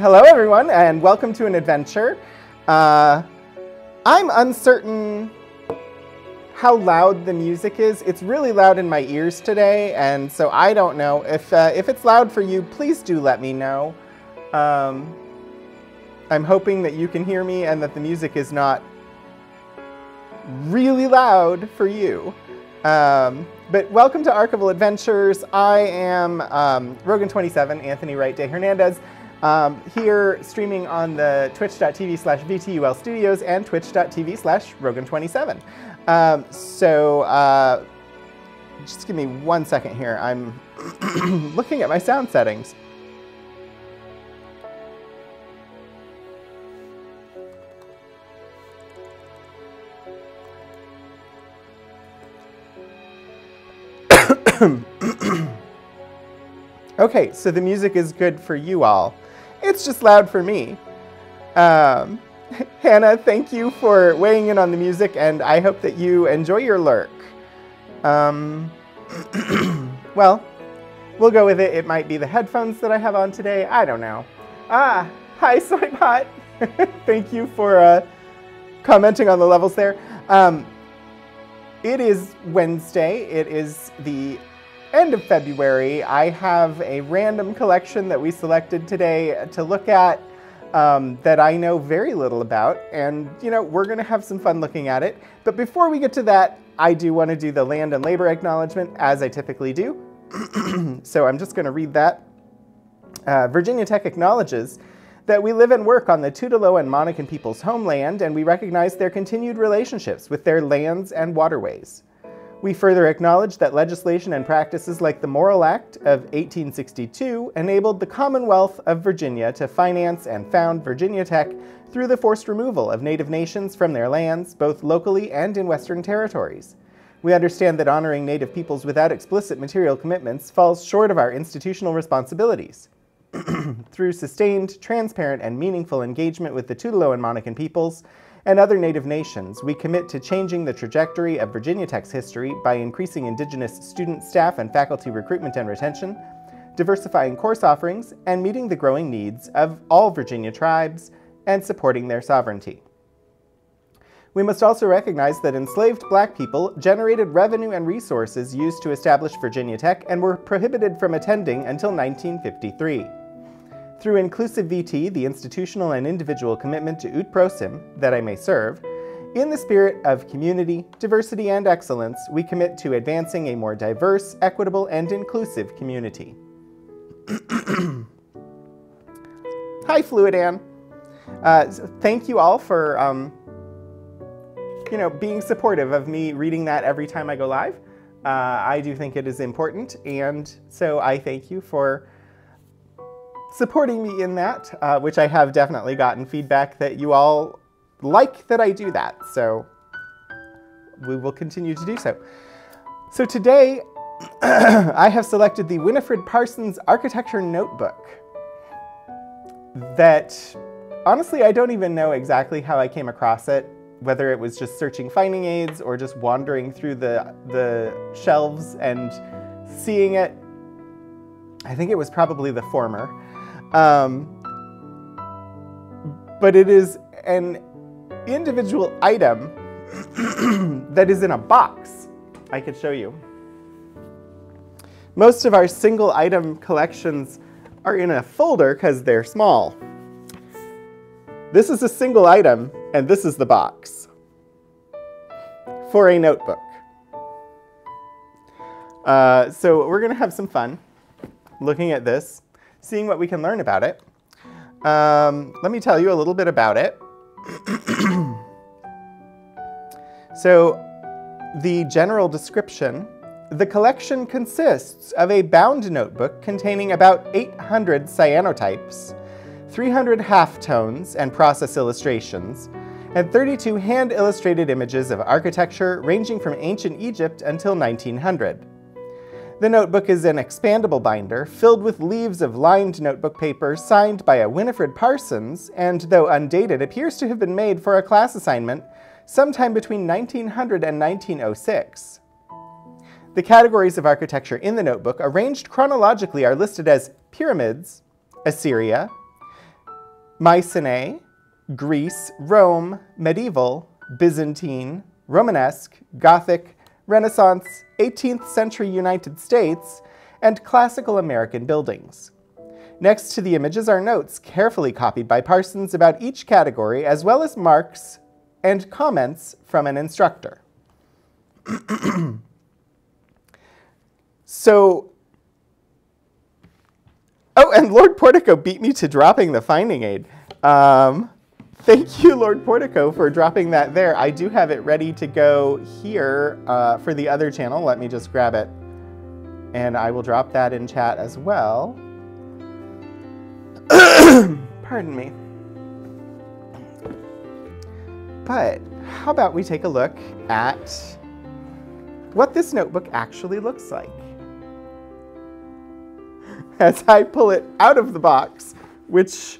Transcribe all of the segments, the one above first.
Hello, everyone, and welcome to an adventure. Uh, I'm uncertain how loud the music is. It's really loud in my ears today, and so I don't know. If, uh, if it's loud for you, please do let me know. Um, I'm hoping that you can hear me and that the music is not really loud for you. Um, but welcome to Archival Adventures. I am um, Rogan27, Anthony Wright de Hernandez. Um, here streaming on the twitch.tv slash VTUL studios and twitch.tv slash Rogan27. Um, so uh, just give me one second here. I'm looking at my sound settings. okay, so the music is good for you all. It's just loud for me. Um, Hannah, thank you for weighing in on the music, and I hope that you enjoy your lurk. Um, well, we'll go with it. It might be the headphones that I have on today. I don't know. Ah, hi, Soypot. thank you for uh, commenting on the levels there. Um, it is Wednesday. It is the end of February, I have a random collection that we selected today to look at um, that I know very little about. And, you know, we're going to have some fun looking at it. But before we get to that, I do want to do the land and labor acknowledgement, as I typically do. so I'm just going to read that. Uh, Virginia Tech acknowledges that we live and work on the Tutelo and Monacan people's homeland, and we recognize their continued relationships with their lands and waterways. We further acknowledge that legislation and practices like the Morrill Act of 1862 enabled the Commonwealth of Virginia to finance and found Virginia Tech through the forced removal of Native nations from their lands, both locally and in Western territories. We understand that honoring Native peoples without explicit material commitments falls short of our institutional responsibilities. through sustained, transparent, and meaningful engagement with the Tutelo and Monacan peoples, and other Native nations, we commit to changing the trajectory of Virginia Tech's history by increasing Indigenous student, staff, and faculty recruitment and retention, diversifying course offerings, and meeting the growing needs of all Virginia tribes and supporting their sovereignty. We must also recognize that enslaved black people generated revenue and resources used to establish Virginia Tech and were prohibited from attending until 1953. Through Inclusive VT, the institutional and individual commitment to Ut Prosim, that I may serve, in the spirit of community, diversity, and excellence, we commit to advancing a more diverse, equitable, and inclusive community. Hi, Fluidan. Uh, thank you all for, um, you know, being supportive of me reading that every time I go live. Uh, I do think it is important, and so I thank you for supporting me in that, uh, which I have definitely gotten feedback that you all like that I do that. So we will continue to do so. So today, I have selected the Winifred Parsons Architecture Notebook that honestly, I don't even know exactly how I came across it, whether it was just searching finding aids or just wandering through the, the shelves and seeing it. I think it was probably the former. Um, but it is an individual item that is in a box. I could show you. Most of our single item collections are in a folder because they're small. This is a single item, and this is the box for a notebook. Uh, so we're going to have some fun looking at this, seeing what we can learn about it. Um, let me tell you a little bit about it. so the general description the collection consists of a bound notebook containing about 800 cyanotypes, 300 halftones and process illustrations, and 32 hand-illustrated images of architecture ranging from ancient Egypt until 1900. The notebook is an expandable binder filled with leaves of lined notebook paper signed by a Winifred Parsons and, though undated, appears to have been made for a class assignment sometime between 1900 and 1906. The categories of architecture in the notebook, arranged chronologically, are listed as pyramids, Assyria, Mycenae, Greece, Rome, medieval, Byzantine, Romanesque, Gothic, Renaissance, 18th century United States, and classical American buildings. Next to the images are notes carefully copied by Parsons about each category, as well as marks and comments from an instructor. So, oh, and Lord Portico beat me to dropping the finding aid. Um, thank you, Lord Portico, for dropping that there. I do have it ready to go here uh, for the other channel. Let me just grab it. And I will drop that in chat as well. Pardon me. But how about we take a look at what this notebook actually looks like as I pull it out of the box, which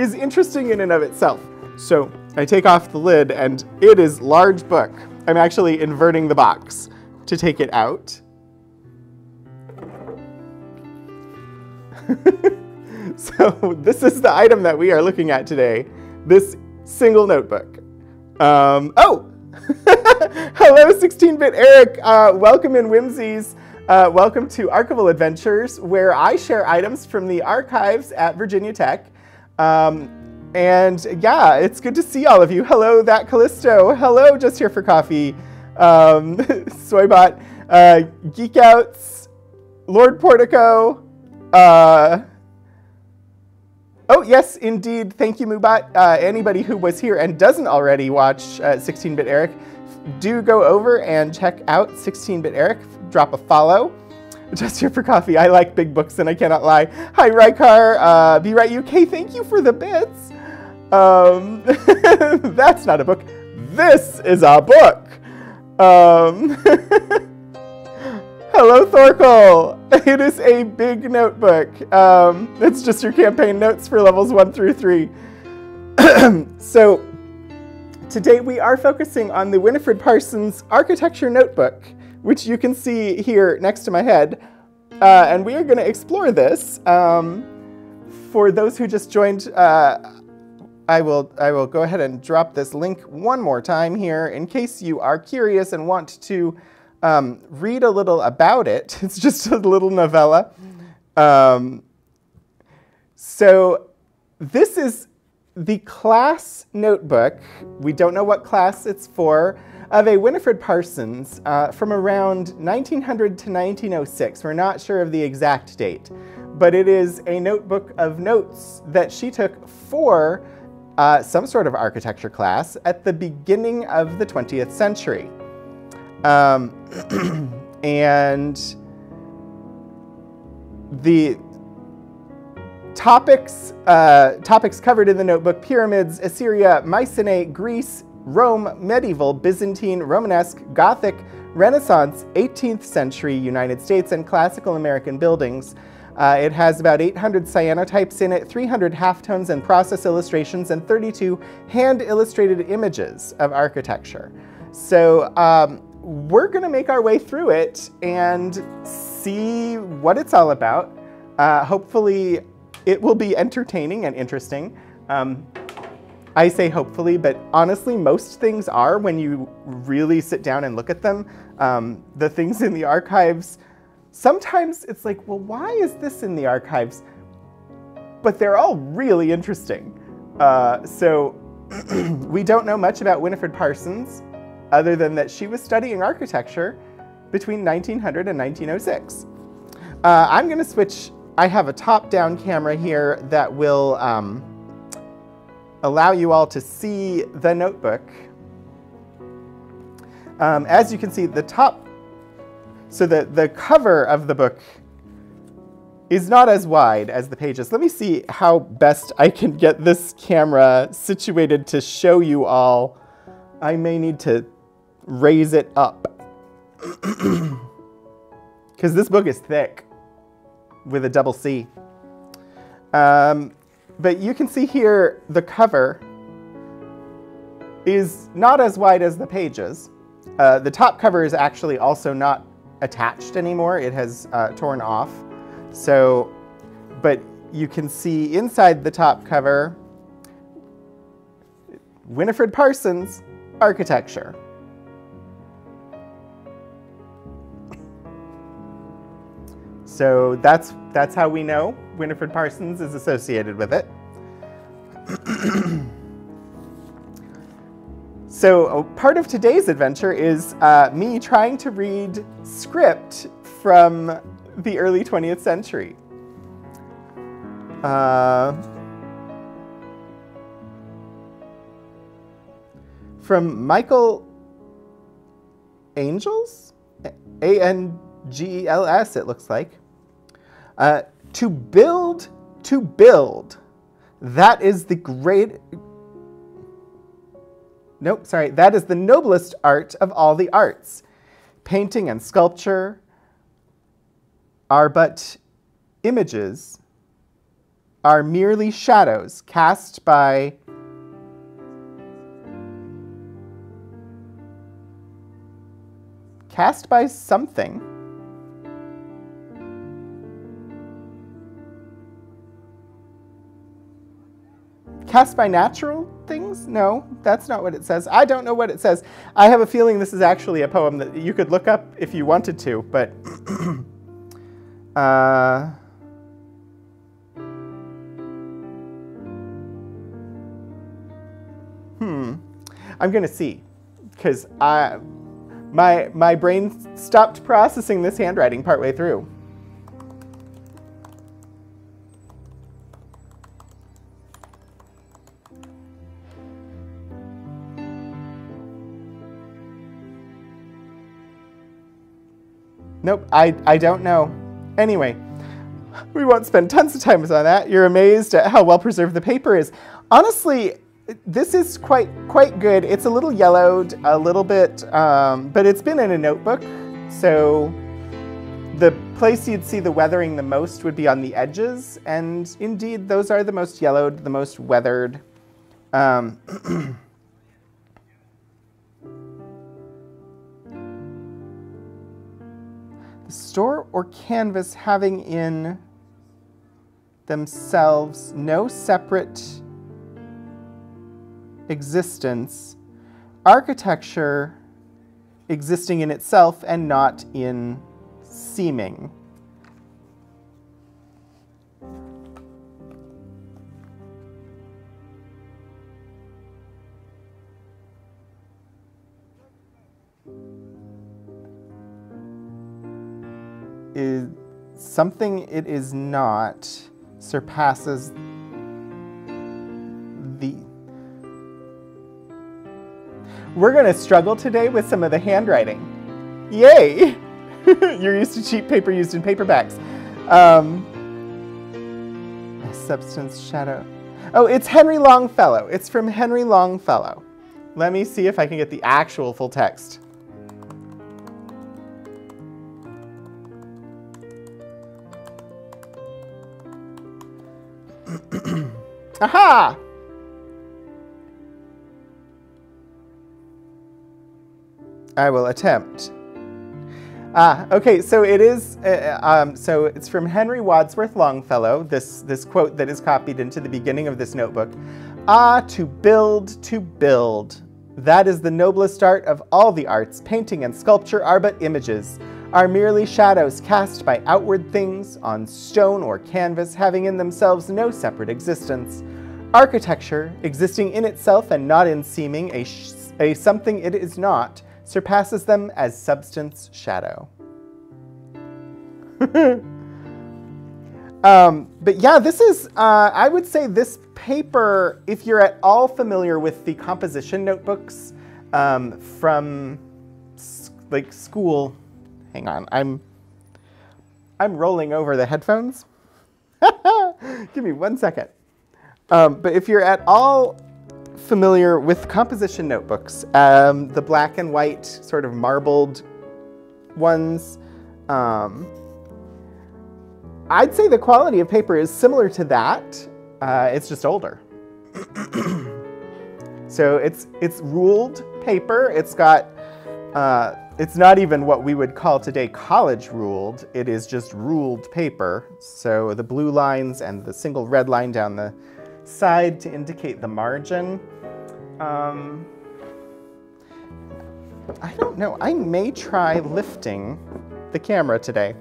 is interesting in and of itself. So I take off the lid and it is large book. I'm actually inverting the box to take it out. so this is the item that we are looking at today, this single notebook. Um, oh, hello 16-bit Eric, uh, welcome in Whimsies. Uh, welcome to Archival Adventures, where I share items from the archives at Virginia Tech. Um, and yeah, it's good to see all of you. Hello, that Callisto. Hello, just here for coffee. Um, Soybot, uh, Geek Outs, Lord Portico. Uh, oh, yes, indeed. Thank you, Mubot. Uh, anybody who was here and doesn't already watch 16-Bit uh, Eric, do go over and check out 16-Bit Eric drop a follow. Just here for coffee. I like big books and I cannot lie. Hi, Rykar. Uh, Be Right UK, thank you for the bits. Um, that's not a book. This is a book. Um, hello, Thorkel. It is a big notebook. Um, it's just your campaign notes for levels one through three. so today we are focusing on the Winifred Parsons Architecture Notebook which you can see here next to my head. Uh, and we are going to explore this. Um, for those who just joined, uh, I will, I will go ahead and drop this link one more time here in case you are curious and want to um, read a little about it. It's just a little novella. Um, so this is the class notebook. We don't know what class it's for of a Winifred Parsons uh, from around 1900 to 1906. We're not sure of the exact date, but it is a notebook of notes that she took for uh, some sort of architecture class at the beginning of the 20th century. Um, and the topics, uh, topics covered in the notebook, pyramids, Assyria, Mycenae, Greece, Rome, medieval, Byzantine, Romanesque, Gothic, Renaissance, 18th century United States, and classical American buildings. Uh, it has about 800 cyanotypes in it, 300 halftones and process illustrations, and 32 hand-illustrated images of architecture. So um, we're going to make our way through it and see what it's all about. Uh, hopefully it will be entertaining and interesting. Um, I say hopefully, but honestly, most things are when you really sit down and look at them. Um, the things in the archives, sometimes it's like, well, why is this in the archives? But they're all really interesting. Uh, so we don't know much about Winifred Parsons other than that she was studying architecture between 1900 and 1906. Uh, I'm going to switch. I have a top-down camera here that will um, allow you all to see the notebook. Um, as you can see, the top, so the, the cover of the book is not as wide as the pages. Let me see how best I can get this camera situated to show you all. I may need to raise it up. Because this book is thick with a double C. Um, but you can see here the cover is not as wide as the pages. Uh, the top cover is actually also not attached anymore. It has uh, torn off. So, but you can see inside the top cover, Winifred Parsons, architecture. So that's, that's how we know Winifred Parsons is associated with it. so part of today's adventure is uh, me trying to read script from the early 20th century. Uh, from Michael Angels? A-N-G-E-L-S, it looks like. Uh, to build, to build. That is the great... Nope, sorry. That is the noblest art of all the arts. Painting and sculpture, are but images, are merely shadows cast by cast by something. Cast by natural things? No, that's not what it says. I don't know what it says. I have a feeling this is actually a poem that you could look up if you wanted to, but Uh, hmm. I'm going to see because I my my brain stopped processing this handwriting partway through. Nope, I, I don't know. Anyway, we won't spend tons of time on that. You're amazed at how well preserved the paper is. Honestly, this is quite quite good. It's a little yellowed, a little bit, um, but it's been in a notebook, so the place you'd see the weathering the most would be on the edges, and indeed, those are the most yellowed, the most weathered. Um, store or canvas having in themselves no separate existence, architecture existing in itself and not in seeming. Is something it is not surpasses the we're to struggle today with some of the handwriting. Yay! You're used to cheap paper used in paperbacks. Um, substance shadow. Oh, it's Henry Longfellow. It's from Henry Longfellow. Let me see if I can get the actual full text. Aha! I will attempt. Ah, okay, so it is, uh, um, so it's from Henry Wadsworth Longfellow, this, this quote that is copied into the beginning of this notebook. Ah, to build, to build. That is the noblest art of all the arts. Painting and sculpture are but images, are merely shadows cast by outward things on stone or canvas, having in themselves no separate existence. Architecture, existing in itself and not in seeming a, a something it is not, surpasses them as substance shadow. um, but yeah, this is, uh, I would say this paper, if you're at all familiar with the composition notebooks um, from like school, hang on, I'm, I'm rolling over the headphones. Give me one second. Um, but if you're at all familiar with composition notebooks, um, the black and white sort of marbled ones, um, I'd say the quality of paper is similar to that. Uh, it's just older. so it's it's ruled paper. It's got uh, it's not even what we would call today college ruled. It is just ruled paper. So the blue lines and the single red line down the side to indicate the margin. Um, I don't know. I may try lifting the camera today.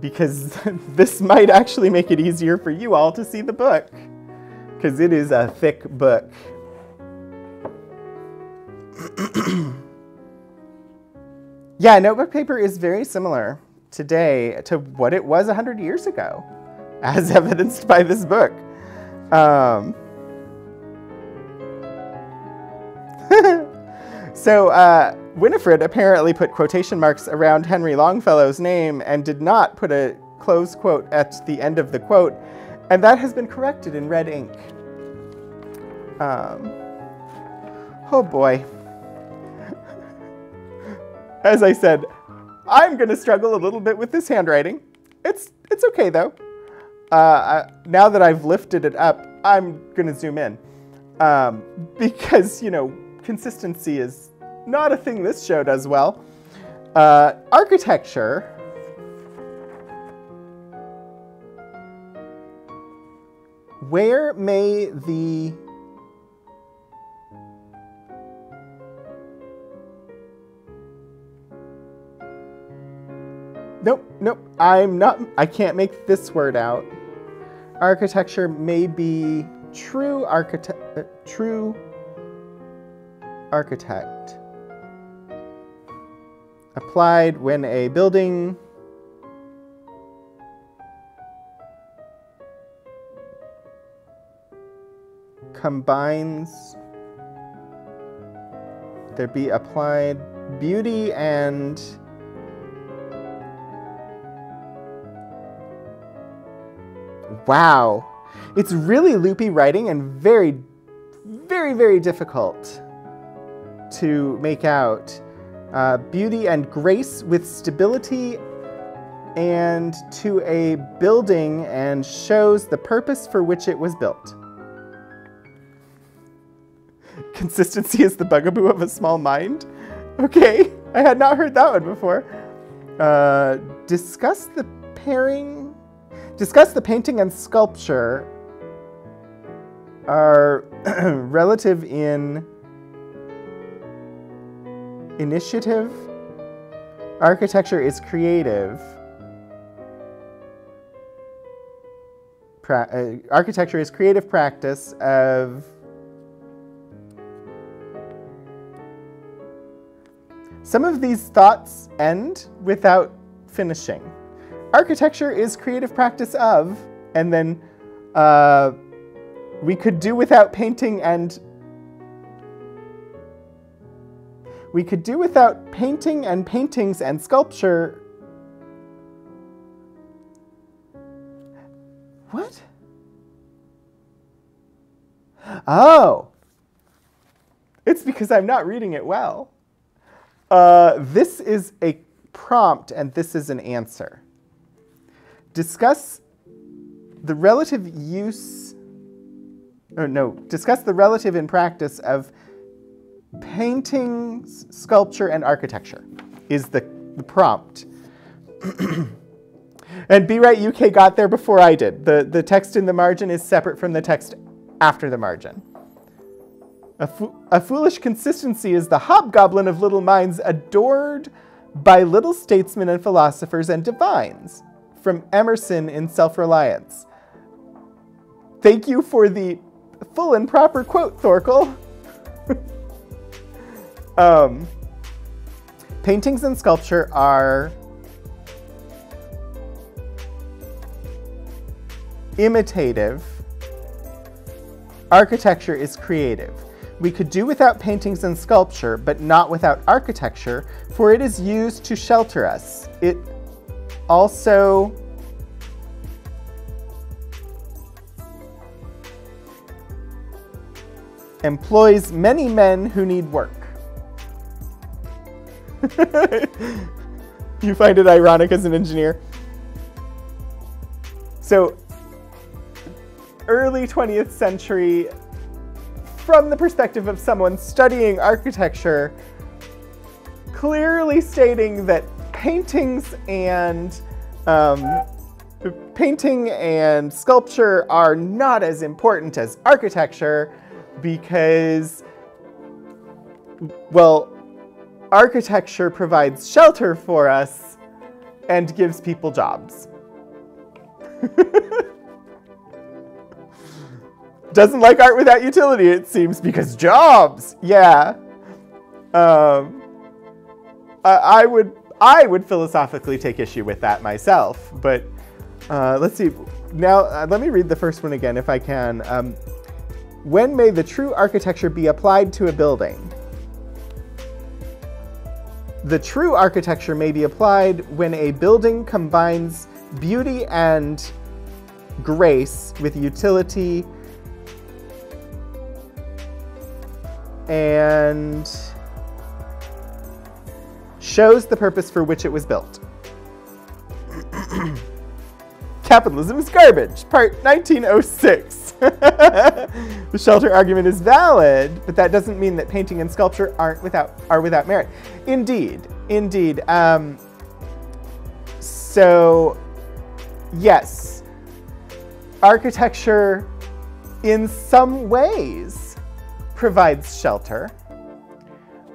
because this might actually make it easier for you all to see the book because it is a thick book. yeah, notebook paper is very similar today to what it was 100 years ago, as evidenced by this book. Um, so, uh, Winifred apparently put quotation marks around Henry Longfellow's name and did not put a close quote at the end of the quote, and that has been corrected in red ink. Um, oh boy. As I said, I'm going to struggle a little bit with this handwriting. It's, it's okay though. Uh, now that I've lifted it up, I'm going to zoom in. Um, because, you know, consistency is not a thing this show does well. Uh, architecture. Where may the Nope, nope. I'm not I can't make this word out. Architecture may be true architect uh, true architect applied when a building combines there be applied beauty and wow it's really loopy writing and very very very difficult to make out uh, beauty and grace with stability and to a building and shows the purpose for which it was built. Consistency is the bugaboo of a small mind? Okay, I had not heard that one before. Uh, discuss the pairing, discuss the painting and sculpture are relative in initiative. Architecture is creative. Pra uh, architecture is creative practice of Some of these thoughts end without finishing. Architecture is creative practice of, and then uh, we could do without painting and We could do without painting and paintings and sculpture. What? Oh. It's because I'm not reading it well. Uh, this is a prompt and this is an answer. Discuss the relative use, or no, discuss the relative in practice of paintings, sculpture, and architecture is the, the prompt. And Be Right UK got there before I did. The, the text in the margin is separate from the text after the margin. A, fo a foolish consistency is the hobgoblin of little minds adored by little statesmen and philosophers and divines. From Emerson in Self Reliance. Thank you for the full and proper quote, Thorkel. um, paintings and sculpture are imitative. Architecture is creative. We could do without paintings and sculpture, but not without architecture, for it is used to shelter us. It also employs many men who need work. you find it ironic as an engineer. So, early 20th century, from the perspective of someone studying architecture, clearly stating that paintings and um, painting and sculpture are not as important as architecture because, well, architecture provides shelter for us and gives people jobs. Doesn't like art without utility, it seems, because jobs. Yeah. Um, I, I would I would philosophically take issue with that myself, but uh, let's see. Now, uh, let me read the first one again if I can. Um, when may the true architecture be applied to a building? The true architecture may be applied when a building combines beauty and grace with utility and shows the purpose for which it was built. Capitalism is garbage, part 1906. the shelter argument is valid, but that doesn't mean that painting and sculpture aren't without are without merit. Indeed, indeed. Um, so, yes, architecture, in some ways, provides shelter.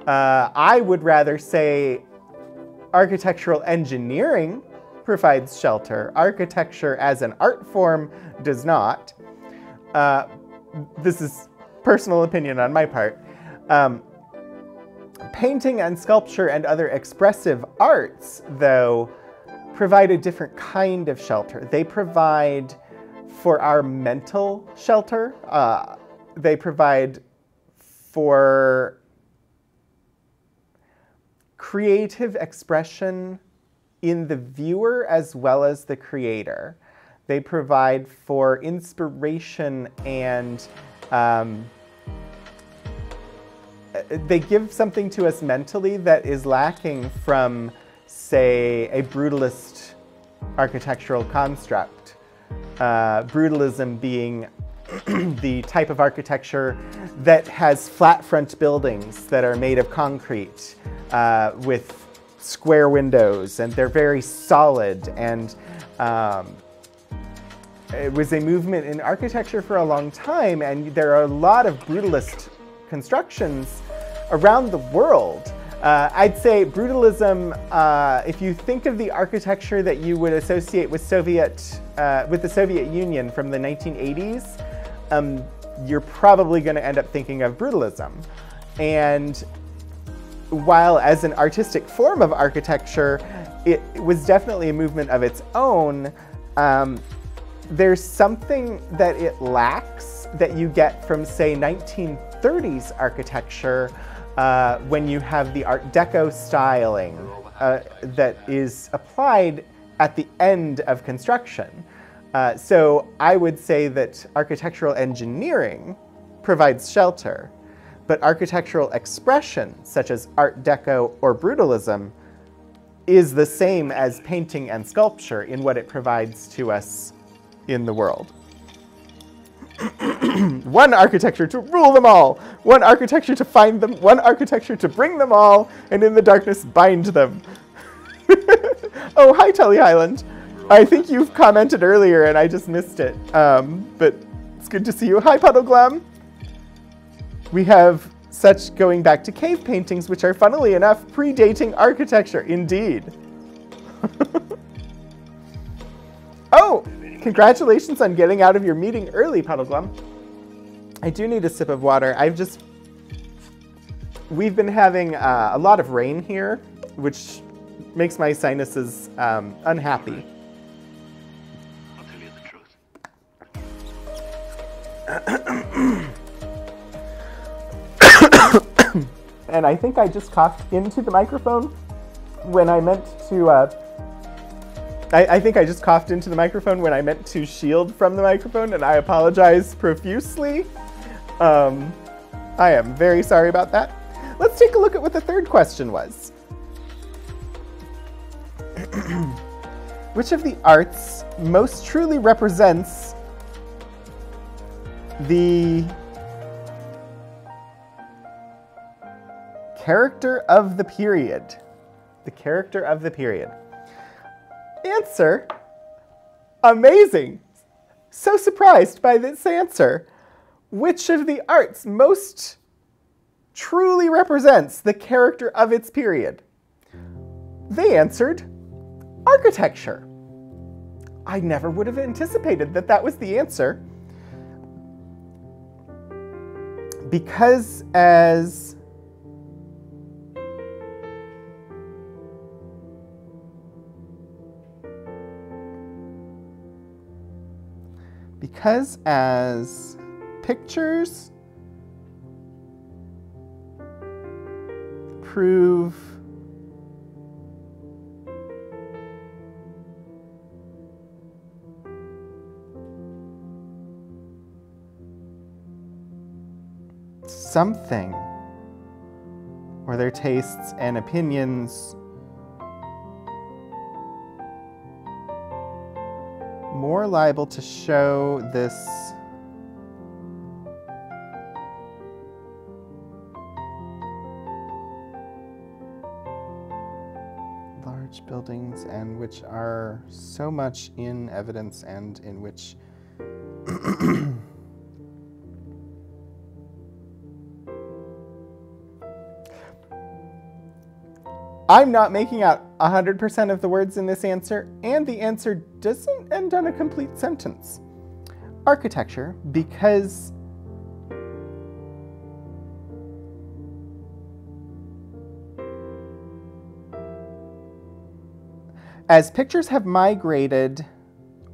Uh, I would rather say architectural engineering provides shelter. Architecture as an art form does not. Uh, this is personal opinion on my part. Um, painting and sculpture and other expressive arts, though, provide a different kind of shelter. They provide for our mental shelter. Uh, they provide for creative expression in the viewer as well as the creator. They provide for inspiration and um, they give something to us mentally that is lacking from, say, a brutalist architectural construct. Uh, brutalism being the type of architecture that has flat front buildings that are made of concrete uh, with square windows and they're very solid and um, it was a movement in architecture for a long time and there are a lot of brutalist constructions around the world. Uh, I'd say brutalism, uh, if you think of the architecture that you would associate with Soviet, uh, with the Soviet Union from the 1980s, um, you're probably going to end up thinking of brutalism. And while as an artistic form of architecture, it, was definitely a movement of its own, um, there's something that it lacks that you get from, say, 1930s architecture uh, when you have the Art Deco styling uh, that is applied at the end of construction. Uh, so I would say that architectural engineering provides shelter but architectural expression, such as Art Deco or Brutalism, is the same as painting and sculpture in what it provides to us in the world. one architecture to rule them all, one architecture to find them, one architecture to bring them all, and in the darkness bind them. oh, hi, Tully Highland. I think you've commented earlier and I just missed it. Um, but it's good to see you. Hi, Puddle Glum. We have such going back to cave paintings, which are funnily enough predating architecture. Indeed. oh, congratulations on getting out of your meeting early, Puddleglum. I do need a sip of water. I've just, we've been having uh, a lot of rain here, which makes my sinuses um, unhappy. And I think I just coughed into the microphone when I meant to. Uh, I, I, think I just coughed into the microphone when I meant to shield from the microphone, and I apologize profusely. Um, I am very sorry about that. Let's take a look at what the third question was. Which of the arts most truly represents the character of the period. The character of the period. Answer. Amazing. So surprised by this answer. Which of the arts most truly represents the character of its period? They answered architecture. I never would have anticipated that that was the answer. Because as because as pictures prove something or their tastes and opinions more liable to show this large buildings and which are so much in evidence and in which I'm not making out 100% of the words in this answer, and the answer doesn't end on a complete sentence. Architecture, because as pictures have migrated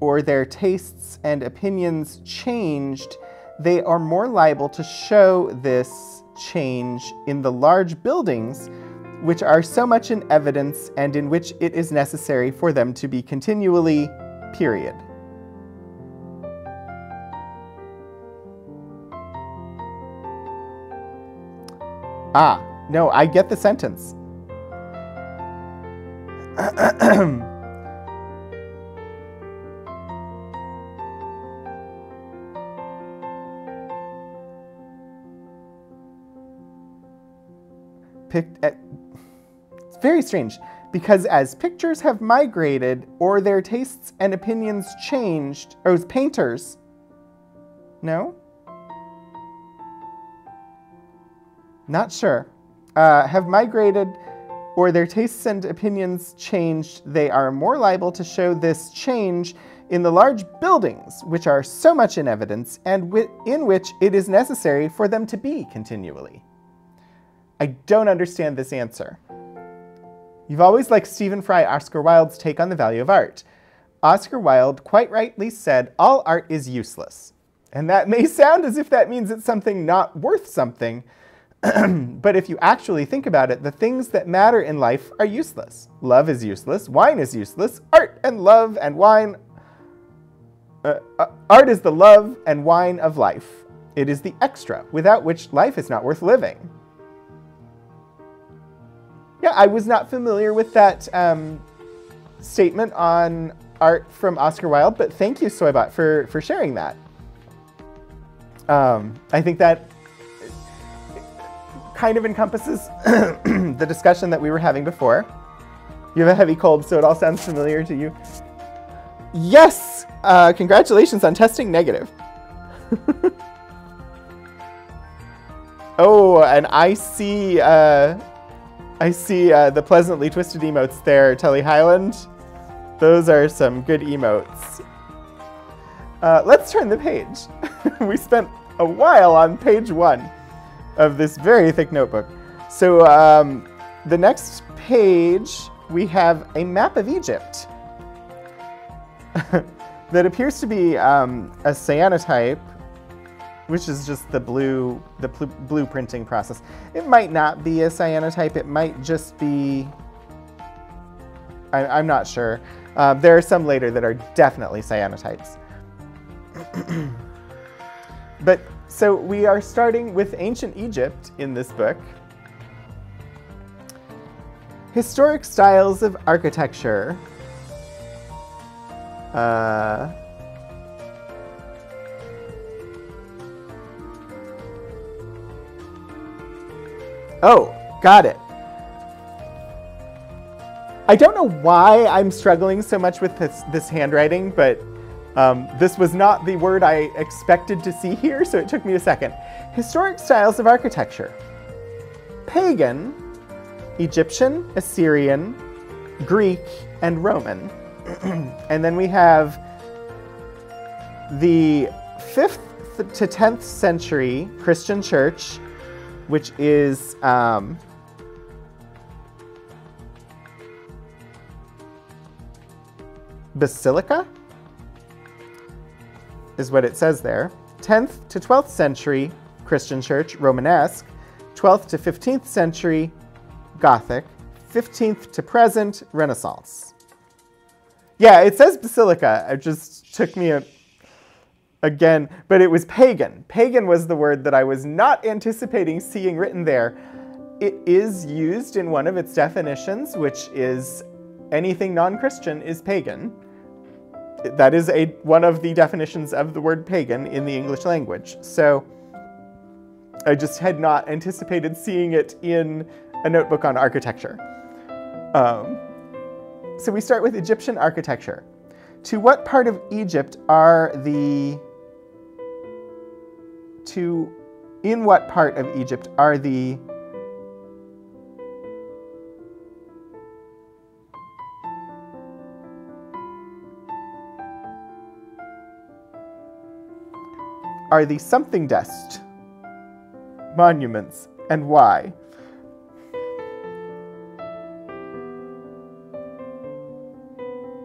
or their tastes and opinions changed, they are more liable to show this change in the large buildings which are so much in evidence and in which it is necessary for them to be continually, period. Ah, no, I get the sentence. Picked at very strange because as pictures have migrated or their tastes and opinions changed, or as painters, no? Not sure. Uh, have migrated or their tastes and opinions changed, they are more liable to show this change in the large buildings, which are so much in evidence and in which it is necessary for them to be continually. I don't understand this answer. You've always liked Stephen Fry Oscar Wilde's take on the value of art. Oscar Wilde quite rightly said, all art is useless. And that may sound as if that means it's something not worth something, but if you actually think about it, the things that matter in life are useless. Love is useless, wine is useless, art and love and wine. Uh, uh, art is the love and wine of life. It is the extra, without which life is not worth living yeah, I was not familiar with that um, statement on art from Oscar Wilde, but thank you, Soybot, for, for sharing that. Um, I think that kind of encompasses the discussion that we were having before. You have a heavy cold, so it all sounds familiar to you. Yes! Uh, congratulations on testing negative. oh, and I see, uh, I see uh, the pleasantly twisted emotes there, Telly Highland. Those are some good emotes. Uh, let's turn the page. we spent a while on page one of this very thick notebook. So um, the next page, we have a map of Egypt that appears to be um, a cyanotype, which is just the blue, the pl blueprinting process. It might not be a cyanotype. It might just be. I, am not sure. Um, there are some later that are definitely cyanotypes. but so we are starting with ancient Egypt in this book. Historic styles of architecture. Uh, oh, got it. I don't know why I'm struggling so much with this, this handwriting, but um, this was not the word I expected to see here, so it took me a second. Historic styles of architecture. Pagan, Egyptian, Assyrian, Greek, and Roman. and then we have the 5th to 10th century Christian church, which is um, Basilica? is what it says there. 10th to 12th century Christian church, Romanesque. 12th to 15th century Gothic. 15th to present, Renaissance. Yeah, it says Basilica. It just took me a, again, but it was pagan. Pagan was the word that I was not anticipating seeing written there. It is used in one of its definitions, which is anything non-Christian is pagan that is a one of the definitions of the word pagan in the English language. So I just had not anticipated seeing it in a notebook on architecture. Um, so we start with Egyptian architecture. To what part of Egypt are the to in what part of Egypt are the are the something dust monuments and why?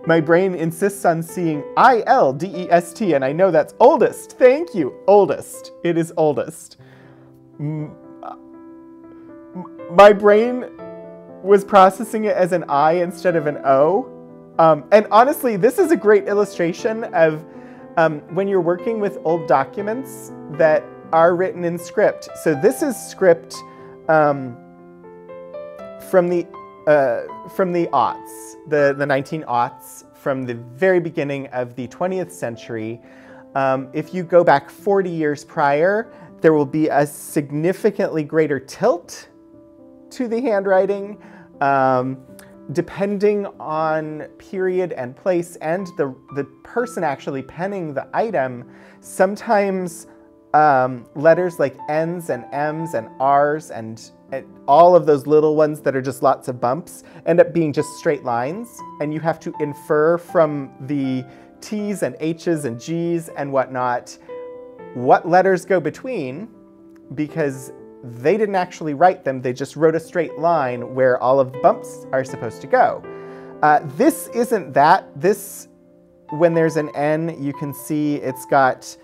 My brain insists on seeing I-L-D-E-S-T, and I know that's oldest. Thank you, oldest. It is oldest. My brain was processing it as an I instead of an O. Um, and honestly, this is a great illustration of um, when you're working with old documents that are written in script. So this is script um, from the uh, from the aughts, the, the 19 aughts, from the very beginning of the 20th century. Um, if you go back 40 years prior, there will be a significantly greater tilt to the handwriting. Um, depending on period and place and the, the person actually penning the item, sometimes um, letters like N's and M's and R's and, and, all of those little ones that are just lots of bumps end up being just straight lines. And you have to infer from the T's and H's and G's and whatnot what letters go between because they didn't actually write them, they just wrote a straight line where all of the bumps are supposed to go. Uh, this isn't that. This, when there's an N, you can see it's got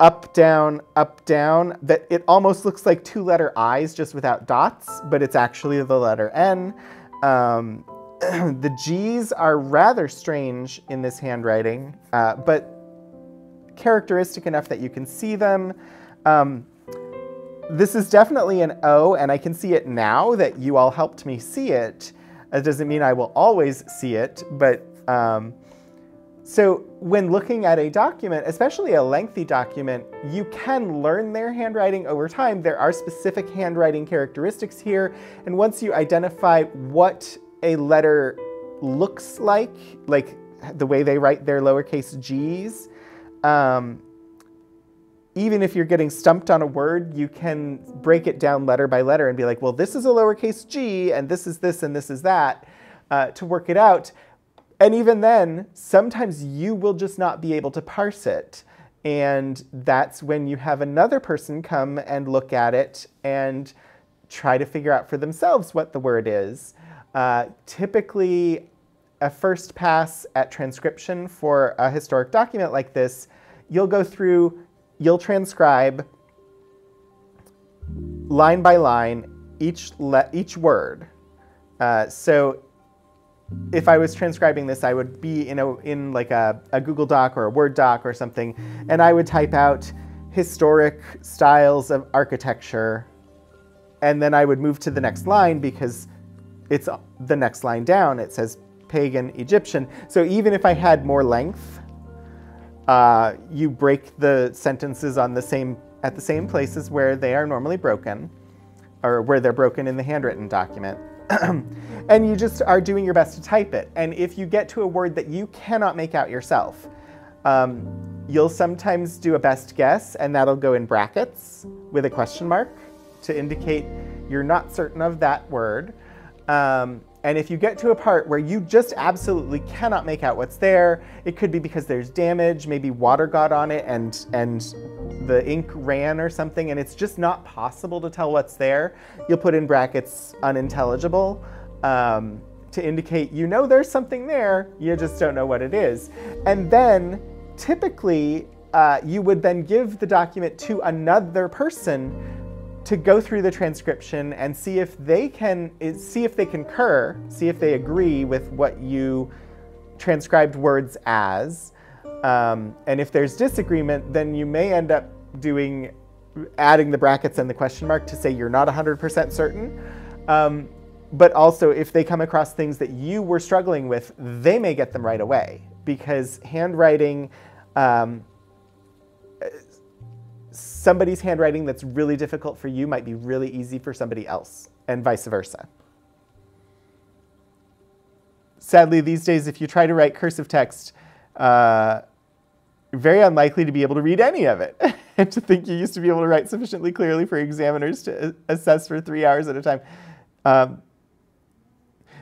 up, down, up, down, that it almost looks like two letter I's just without dots, but it's actually the letter N. Um, the G's are rather strange in this handwriting, uh, but characteristic enough that you can see them. Um, this is definitely an O, and I can see it now that you all helped me see it. It doesn't mean I will always see it, but um, so when looking at a document, especially a lengthy document, you can learn their handwriting over time. There are specific handwriting characteristics here, and once you identify what a letter looks like, like the way they write their lowercase g's. Um, even if you're getting stumped on a word, you can break it down letter by letter and be like, well, this is a lowercase g, and this is this, and this is that, uh, to work it out. And even then, sometimes you will just not be able to parse it. And that's when you have another person come and look at it and try to figure out for themselves what the word is. Uh, typically, a first pass at transcription for a historic document like this, you'll go through you'll transcribe line by line each each word. Uh, so if I was transcribing this, I would be in a in like a, a Google Doc or a Word doc or something, and I would type out historic styles of architecture, and then I would move to the next line because it's the next line down. It says pagan Egyptian. So even if I had more length, uh, you break the sentences on the same at the same places where they are normally broken, or where they're broken in the handwritten document. and you just are doing your best to type it. And if you get to a word that you cannot make out yourself, um, you'll sometimes do a best guess, and that'll go in brackets with a question mark to indicate you're not certain of that word. Um, and if you get to a part where you just absolutely cannot make out what's there, it could be because there's damage, maybe water got on it and, and the ink ran or something, and it's just not possible to tell what's there. You'll put in brackets unintelligible um, to indicate you know there's something there, you just don't know what it is. And then typically, uh, you would then give the document to another person to go through the transcription and see if they can see if they concur, see if they agree with what you transcribed words as. Um, and if there's disagreement, then you may end up doing adding the brackets and the question mark to say you're not 100% certain. Um, but also, if they come across things that you were struggling with, they may get them right away because handwriting. Um, somebody's handwriting that's really difficult for you might be really easy for somebody else, and vice versa. Sadly, these days, if you try to write cursive text, uh, very unlikely to be able to read any of it. and to think you used to be able to write sufficiently clearly for examiners to assess for three hours at a time. Um,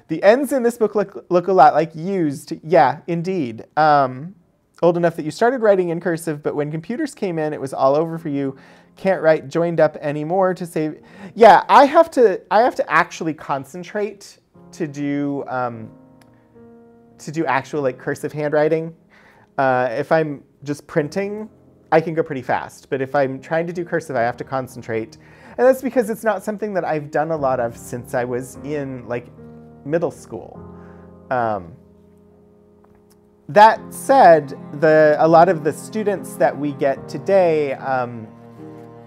the ends in this book look, look a lot like used. Yeah, indeed. Um, old enough that you started writing in cursive, but when computers came in, it was all over for you. Can't write joined up anymore to save. Yeah, I have to. I have to actually concentrate to do um, to do actual like cursive handwriting. Uh, if I'm just printing, I can go pretty fast. But if I'm trying to do cursive, I have to concentrate, and that's because it's not something that I've done a lot of since I was in like middle school. Um, that said, the, a lot of the students that we get today um,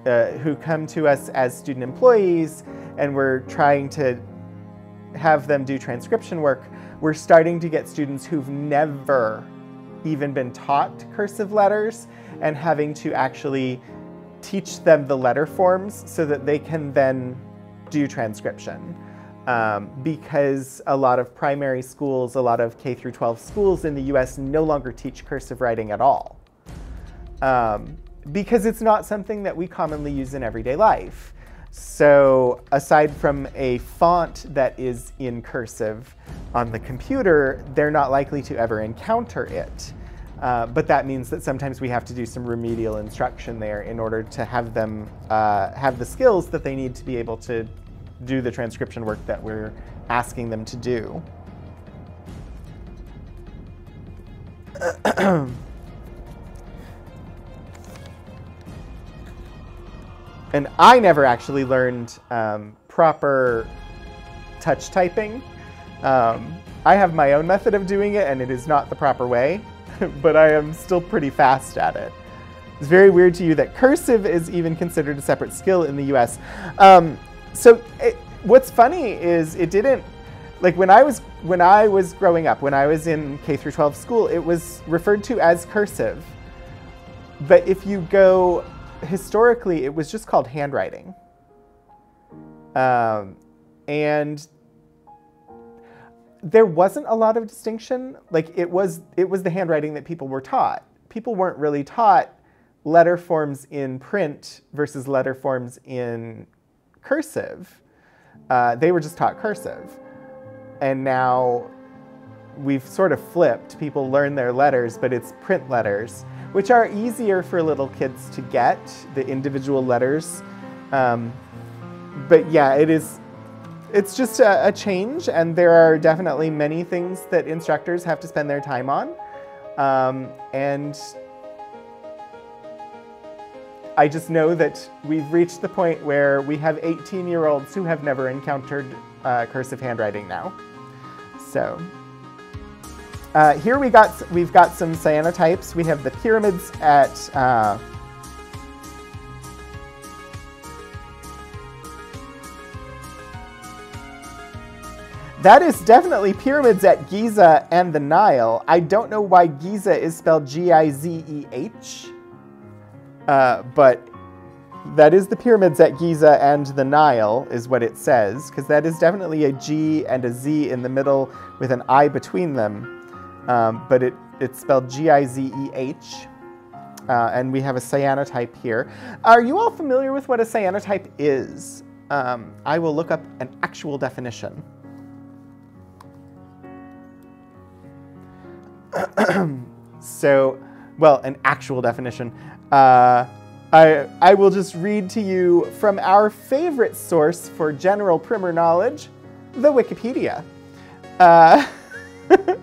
uh, who come to us as student employees and we're trying to have them do transcription work, we're starting to get students who've never even been taught cursive letters and having to actually teach them the letter forms so that they can then do transcription um, because a lot of primary schools, a lot of K through 12 schools in the US no longer teach cursive writing at all. Um, because it's not something that we commonly use in everyday life. So aside from a font that is in cursive on the computer, they're not likely to ever encounter it. Uh, but that means that sometimes we have to do some remedial instruction there in order to have them uh, have the skills that they need to be able to do the transcription work that we're asking them to do. and I never actually learned um, proper touch typing. Um, I have my own method of doing it, and it is not the proper way, but I am still pretty fast at it. It's very weird to you that cursive is even considered a separate skill in the US. Um, so it, what's funny is it didn't like when I was when I was growing up, when I was in K through 12 school, it was referred to as cursive. But if you go historically, it was just called handwriting. Um, and there wasn't a lot of distinction. Like it was, it was the handwriting that people were taught. People weren't really taught letter forms in print versus letter forms in cursive. Uh, they were just taught cursive, and now we've sort of flipped. People learn their letters, but it's print letters, which are easier for little kids to get, the individual letters. Um, but yeah, it is. It's just a, a, change, and there are definitely many things that instructors have to spend their time on. Um, and I just know that we've reached the point where we have 18 year olds who have never encountered uh, cursive handwriting now. So uh, here we got, we've got some cyanotypes. We have the pyramids at uh, That is definitely pyramids at Giza and the Nile. I don't know why Giza is spelled G-I-Z-E-H, uh, but that is the pyramids at Giza and the Nile, is what it says, because that is definitely a G and a Z in the middle with an I between them um, but it, it's spelled G-I-Z-E-H. Uh, and we have a cyanotype here. Are you all familiar with what a cyanotype is? Um, I will look up an actual definition. so, well, an actual definition. Uh, I, I will just read to you from our favorite source for general primer knowledge, the Wikipedia. Uh,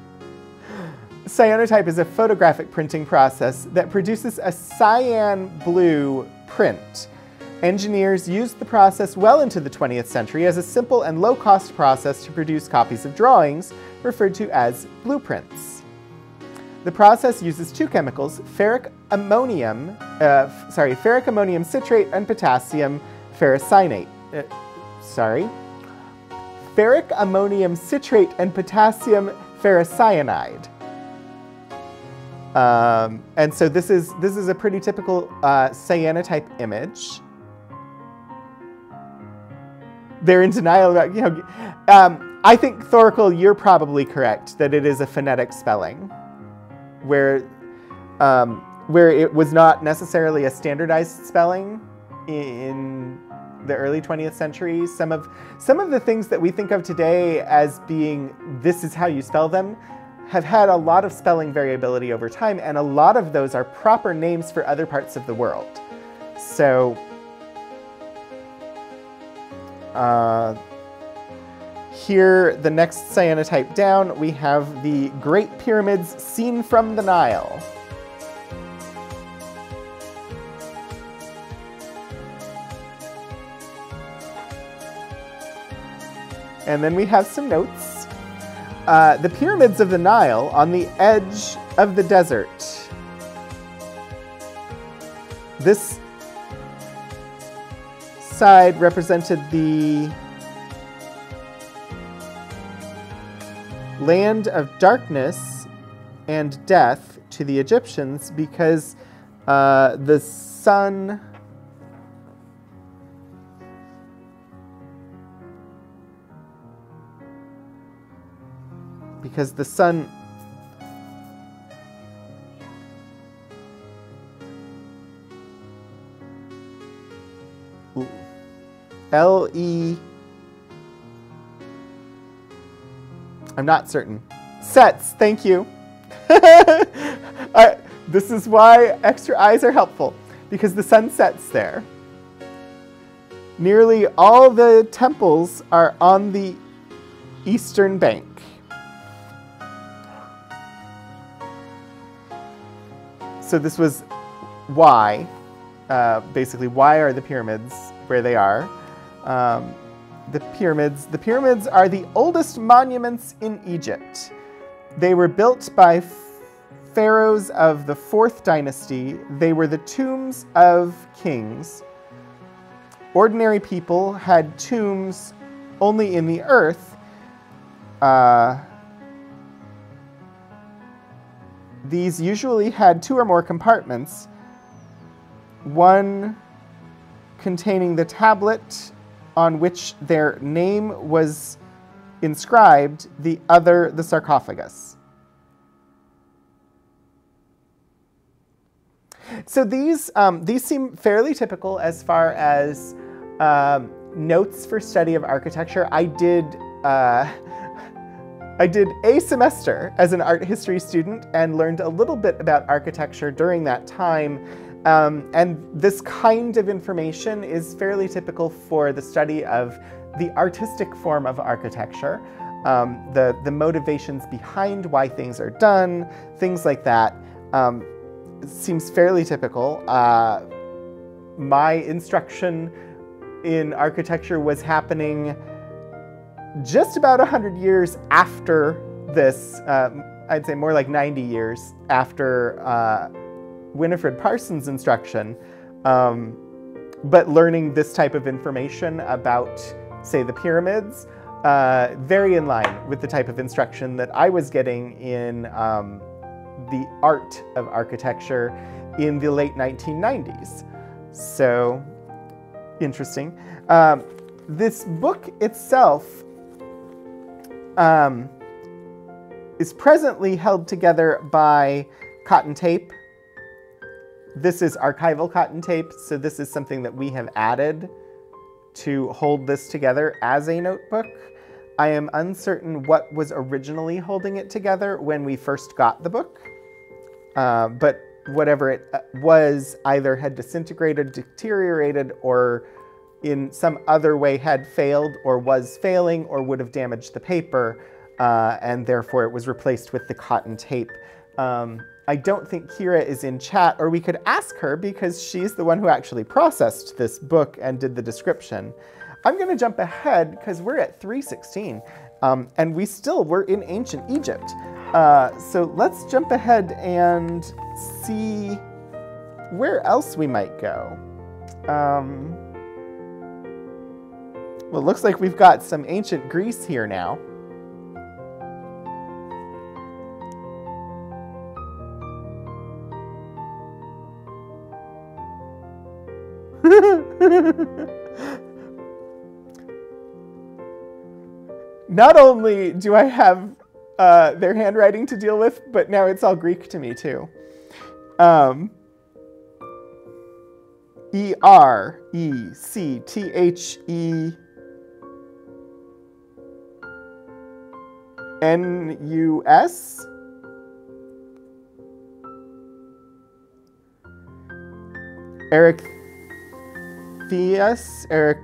cyanotype is a photographic printing process that produces a cyan blue print. Engineers used the process well into the 20th century as a simple and low-cost process to produce copies of drawings, referred to as blueprints. The process uses two chemicals, ferric ammonium, uh, sorry, ferric ammonium citrate and potassium ferricyanate. Uh, sorry, ferric ammonium citrate and potassium ferricyanide. Um, and so this is, this is a pretty typical uh, cyanotype image. They're in denial about, you know, um, I think Thorkel, you're probably correct that it is a phonetic spelling where, um, where it was not necessarily a standardized spelling in the early 20th century. Some of, some of the things that we think of today as being this is how you spell them have had a lot of spelling variability over time, and a lot of those are proper names for other parts of the world. So, uh, here, the next cyanotype down, we have the Great Pyramids seen from the Nile. And then we have some notes. Uh, the pyramids of the Nile on the edge of the desert. This side represented the land of darkness and death to the Egyptians because uh, the sun because the sun L E I'm not certain. Sets, thank you. I, this is why extra eyes are helpful, because the sun sets there. Nearly all the temples are on the eastern bank. so this was why, uh, basically, why are the pyramids where they are? Um, the pyramids. The pyramids are the oldest monuments in Egypt. They were built by pharaohs of the fourth dynasty. They were the tombs of kings. Ordinary people had tombs only in the earth. Uh, These usually had two or more compartments, one containing the tablet on which their name was inscribed, the other the sarcophagus. So these, um, these seem fairly typical as far as um, notes for study of architecture. I did, uh, I did a semester as an art history student and learned a little bit about architecture during that time. Um, and this kind of information is fairly typical for the study of the artistic form of architecture, um, the, the motivations behind why things are done, things like that. Um, seems fairly typical. Uh, my instruction in architecture was happening just about 100 years after this, um, I'd say more like 90 years after uh, Winifred Parsons' instruction. Um, but learning this type of information about, say, the pyramids, uh, very in line with the type of instruction that I was getting in um, the art of architecture in the late 1990s. So, interesting. Um, this book itself um, is presently held together by cotton tape. This is archival cotton tape, so this is something that we have added to hold this together as a notebook. I am uncertain what was originally holding it together when we first got the book, uh, but whatever it uh, was either had disintegrated, deteriorated, or in some other way had failed or was failing or would have damaged the paper, uh, and therefore it was replaced with the cotton tape. Um, I don't think Kira is in chat, or we could ask her because she's the one who actually processed this book and did the description. I'm going to jump ahead because we're at 316, um, and we still were in ancient Egypt. Uh, so let's jump ahead and see where else we might go. Um, well, it looks like we've got some ancient Greece here now. Not only do I have uh, their handwriting to deal with, but now it's all Greek to me too. Um, E R E C T H E N U S. Eric Theus, Eric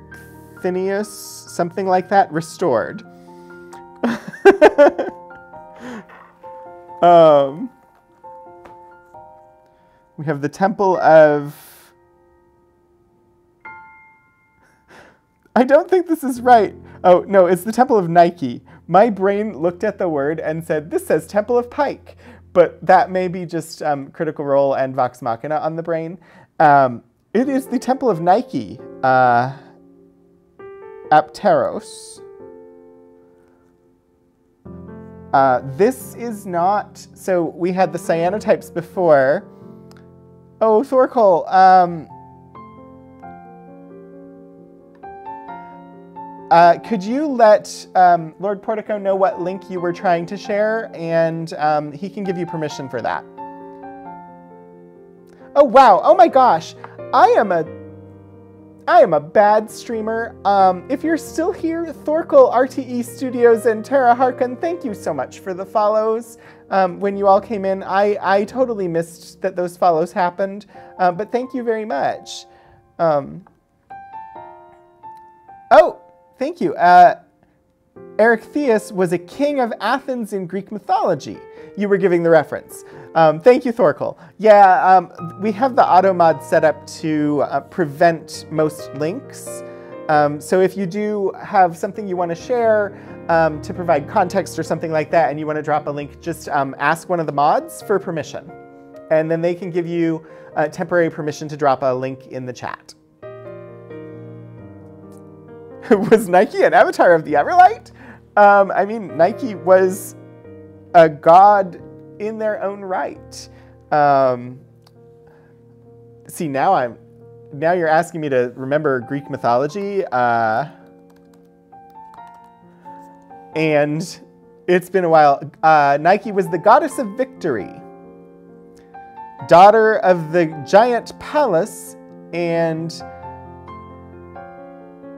Thinius, something like that, restored. um, we have the Temple of. I don't think this is right. Oh, no, it's the Temple of Nike. My brain looked at the word and said, this says Temple of Pike. But that may be just um, Critical Role and Vox Machina on the brain. Um, it is the Temple of Nike, uh, Apteros. Uh, this is not, so we had the cyanotypes before. Oh, Thorkel, um, uh, could you let um, Lord Portico know what link you were trying to share, and um, he can give you permission for that. Oh, wow. Oh, my gosh. I am a I am a bad streamer. Um, if you're still here, Thorkel, RTE Studios, and Tara Harkin, thank you so much for the follows. Um, when you all came in, I, I totally missed that those follows happened, uh, but thank you very much. Um, oh, thank you. Uh, Erechtheus was a king of Athens in Greek mythology. You were giving the reference. Um, thank you, Thorkel. Yeah, um, we have the auto mod set up to uh, prevent most links. Um, so if you do have something you want to share um, to provide context or something like that, and you want to drop a link, just um, ask one of the mods for permission. And then they can give you uh, temporary permission to drop a link in the chat. was Nike an avatar of the Everlight? Um, I mean, Nike was a god in their own right. Um, see, now I'm now you're asking me to remember Greek mythology. Uh, and it's been a while. Uh, Nike was the goddess of victory, daughter of the giant Pallas, and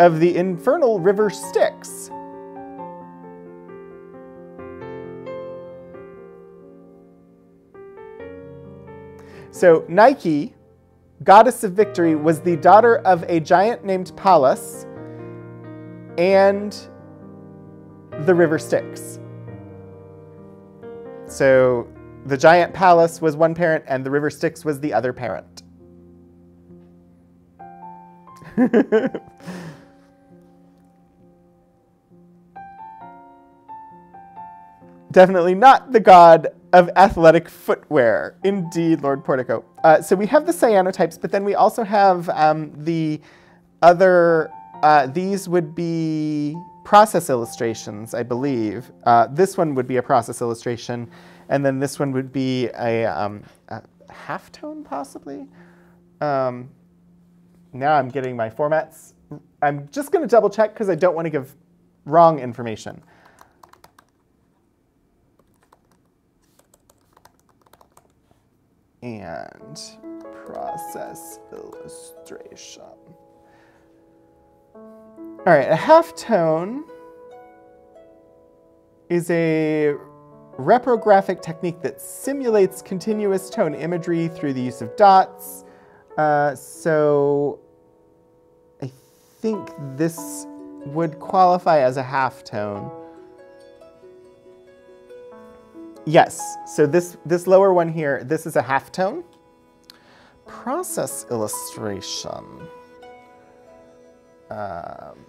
of the infernal river Styx. So Nike, goddess of victory, was the daughter of a giant named Pallas and the river Styx. So the giant Pallas was one parent and the river Styx was the other parent. Definitely not the god of athletic footwear. Indeed, Lord Portico. Uh, so we have the cyanotypes, but then we also have um, the other, uh, these would be process illustrations, I believe. Uh, this one would be a process illustration, and then this one would be a, um, a halftone, possibly? Um, now I'm getting my formats. I'm just going to double check because I don't want to give wrong information. And process illustration. All right, a halftone is a reprographic technique that simulates continuous tone imagery through the use of dots. Uh, so I think this would qualify as a halftone. Yes, so this, this lower one here, this is a halftone. Process illustration. Um,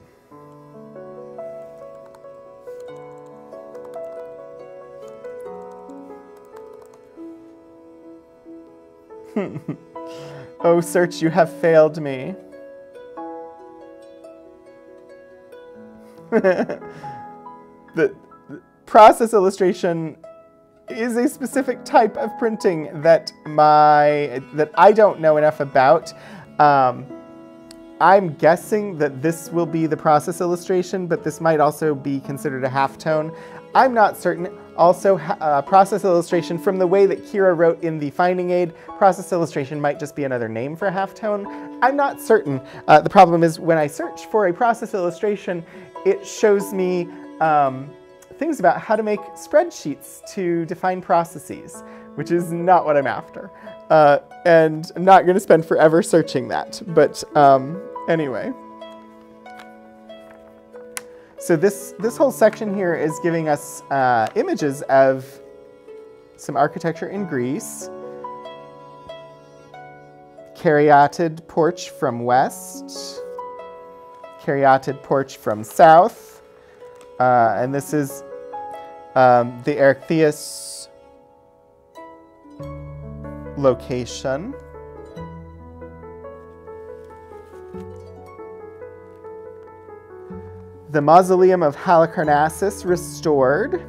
oh, search, you have failed me. the, the process illustration is a specific type of printing that my that I don't know enough about. Um, I'm guessing that this will be the process illustration, but this might also be considered a halftone. I'm not certain. Also, uh, process illustration, from the way that Kira wrote in the finding aid, process illustration might just be another name for halftone. I'm not certain. Uh, the problem is when I search for a process illustration, it shows me um, things about how to make spreadsheets to define processes, which is not what I'm after. Uh, and I'm not going to spend forever searching that. But um, anyway. So this, this whole section here is giving us uh, images of some architecture in Greece. Caryatid porch from west. Caryatid porch from south. Uh, and this is um, the Erechtheus location. The mausoleum of Halicarnassus restored.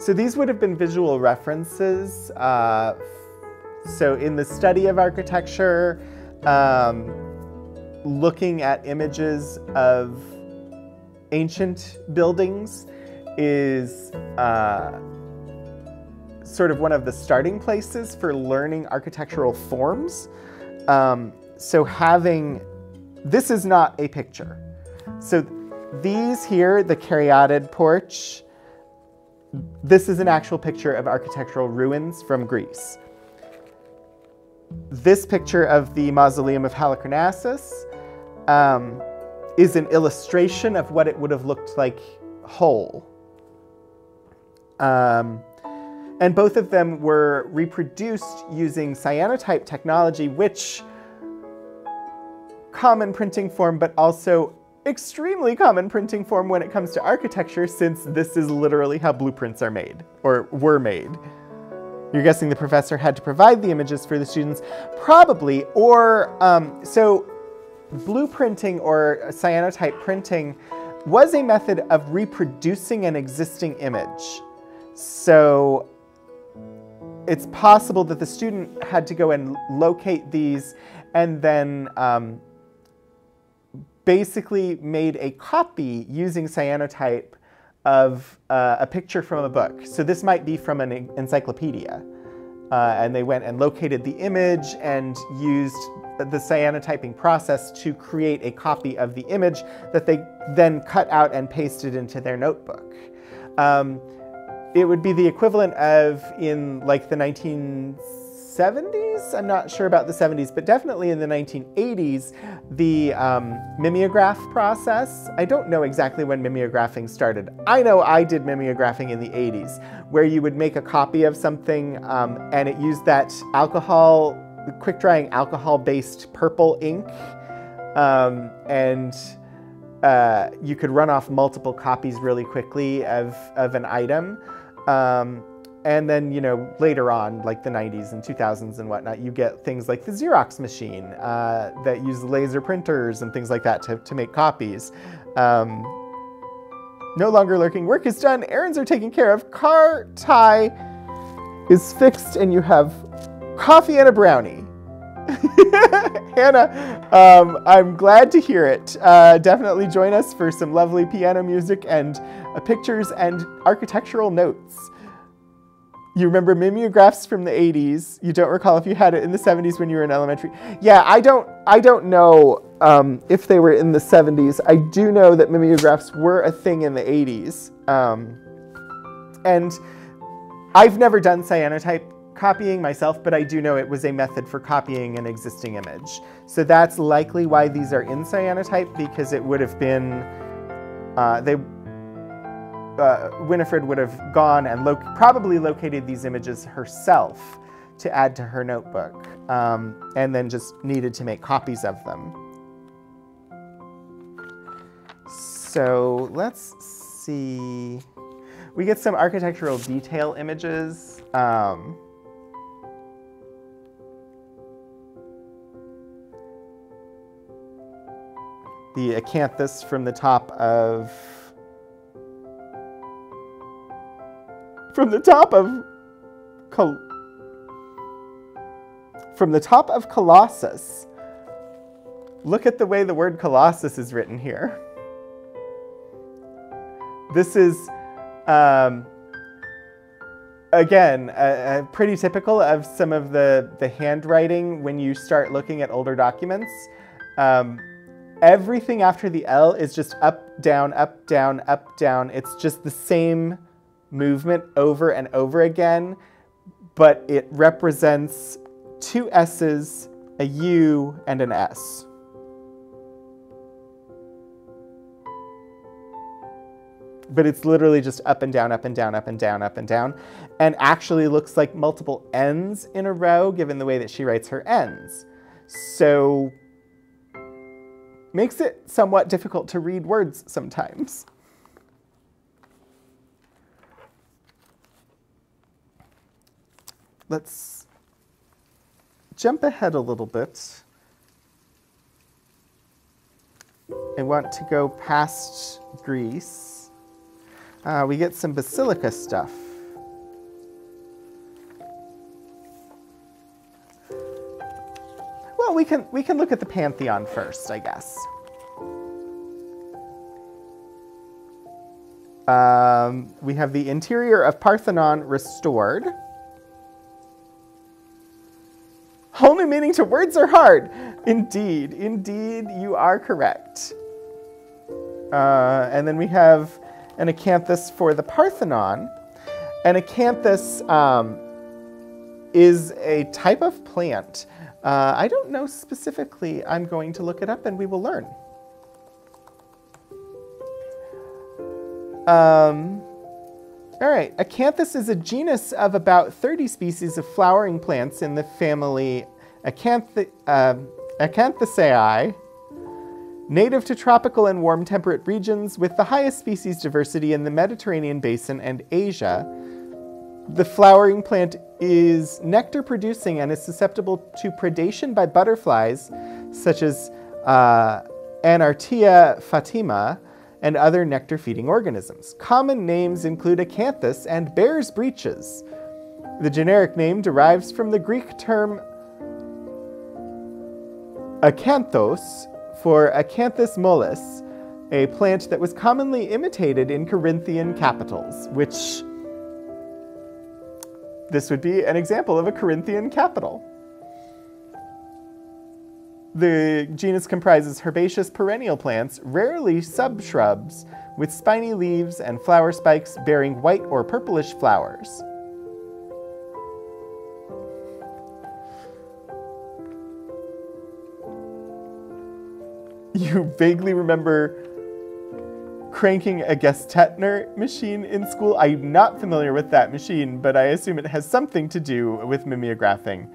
So these would have been visual references. Uh, so in the study of architecture, um, looking at images of ancient buildings is uh, sort of one of the starting places for learning architectural forms. Um, so having, this is not a picture. So these here, the caryatid porch, this is an actual picture of architectural ruins from Greece. This picture of the mausoleum of Halicarnassus um, is an illustration of what it would have looked like whole. Um, and both of them were reproduced using cyanotype technology, which common printing form, but also extremely common printing form when it comes to architecture, since this is literally how blueprints are made, or were made. You're guessing the professor had to provide the images for the students? Probably, or, um, so blueprinting or cyanotype printing was a method of reproducing an existing image. So it's possible that the student had to go and locate these and then um, basically made a copy using cyanotype of uh, a picture from a book. So this might be from an encyclopedia. Uh, and they went and located the image and used the cyanotyping process to create a copy of the image that they then cut out and pasted into their notebook. Um, it would be the equivalent of in like the 1970s, I'm not sure about the 70s, but definitely in the 1980s, the um, mimeograph process. I don't know exactly when mimeographing started. I know I did mimeographing in the 80s, where you would make a copy of something um, and it used that alcohol, quick drying alcohol based purple ink. Um, and uh, you could run off multiple copies really quickly of, of an item. Um, and then, you know, later on, like the 90s and 2000s and whatnot, you get things like the Xerox machine uh, that use laser printers and things like that to, to make copies. Um, no longer lurking. Work is done. Errands are taken care of. Car tie is fixed, and you have coffee and a brownie. Hannah, um, I'm glad to hear it. Uh, definitely join us for some lovely piano music and uh, pictures and architectural notes. You remember mimeographs from the 80s. You don't recall if you had it in the 70s when you were in elementary. Yeah, I don't, I don't know um, if they were in the 70s. I do know that mimeographs were a thing in the 80s. Um, and I've never done cyanotype copying myself, but I do know it was a method for copying an existing image. So that's likely why these are in cyanotype because it would have been, uh, they uh, Winifred would have gone and lo probably located these images herself to add to her notebook, um, and then just needed to make copies of them. So let's see. We get some architectural detail images. Um, the acanthus from the top of from the top of Col from the top of Colossus. Look at the way the word Colossus is written here. This is, um, again, a pretty typical of some of the, the handwriting when you start looking at older documents. Um, everything after the L is just up, down, up, down, up, down. It's just the same movement over and over again, but it represents two S's, a U, and an S. But it's literally just up and down, up and down, up and down, up and down, and actually looks like multiple N's in a row given the way that she writes her N's. So makes it somewhat difficult to read words sometimes. let's jump ahead a little bit. I want to go past Greece. Uh, we get some basilica stuff. Well, we can we can look at the Pantheon first, I guess. Um, we have the interior of Parthenon restored. Only meaning to words are hard. Indeed, indeed, you are correct. Uh, and then we have an acanthus for the Parthenon. An acanthus um, is a type of plant. Uh, I don't know specifically. I'm going to look it up and we will learn. Um, all right, Acanthus is a genus of about 30 species of flowering plants in the family Acanth uh, Acanthaceae, native to tropical and warm temperate regions with the highest species diversity in the Mediterranean basin and Asia. The flowering plant is nectar producing and is susceptible to predation by butterflies such as uh, Anartia fatima, and other nectar-feeding organisms. Common names include acanthus and bear's breeches. The generic name derives from the Greek term acanthos for Acanthus mollis, a plant that was commonly imitated in Corinthian capitals, which this would be an example of a Corinthian capital. The genus comprises herbaceous perennial plants, rarely subshrubs, with spiny leaves and flower spikes bearing white or purplish flowers. You vaguely remember cranking a Gestetner machine in school. I'm not familiar with that machine, but I assume it has something to do with mimeographing.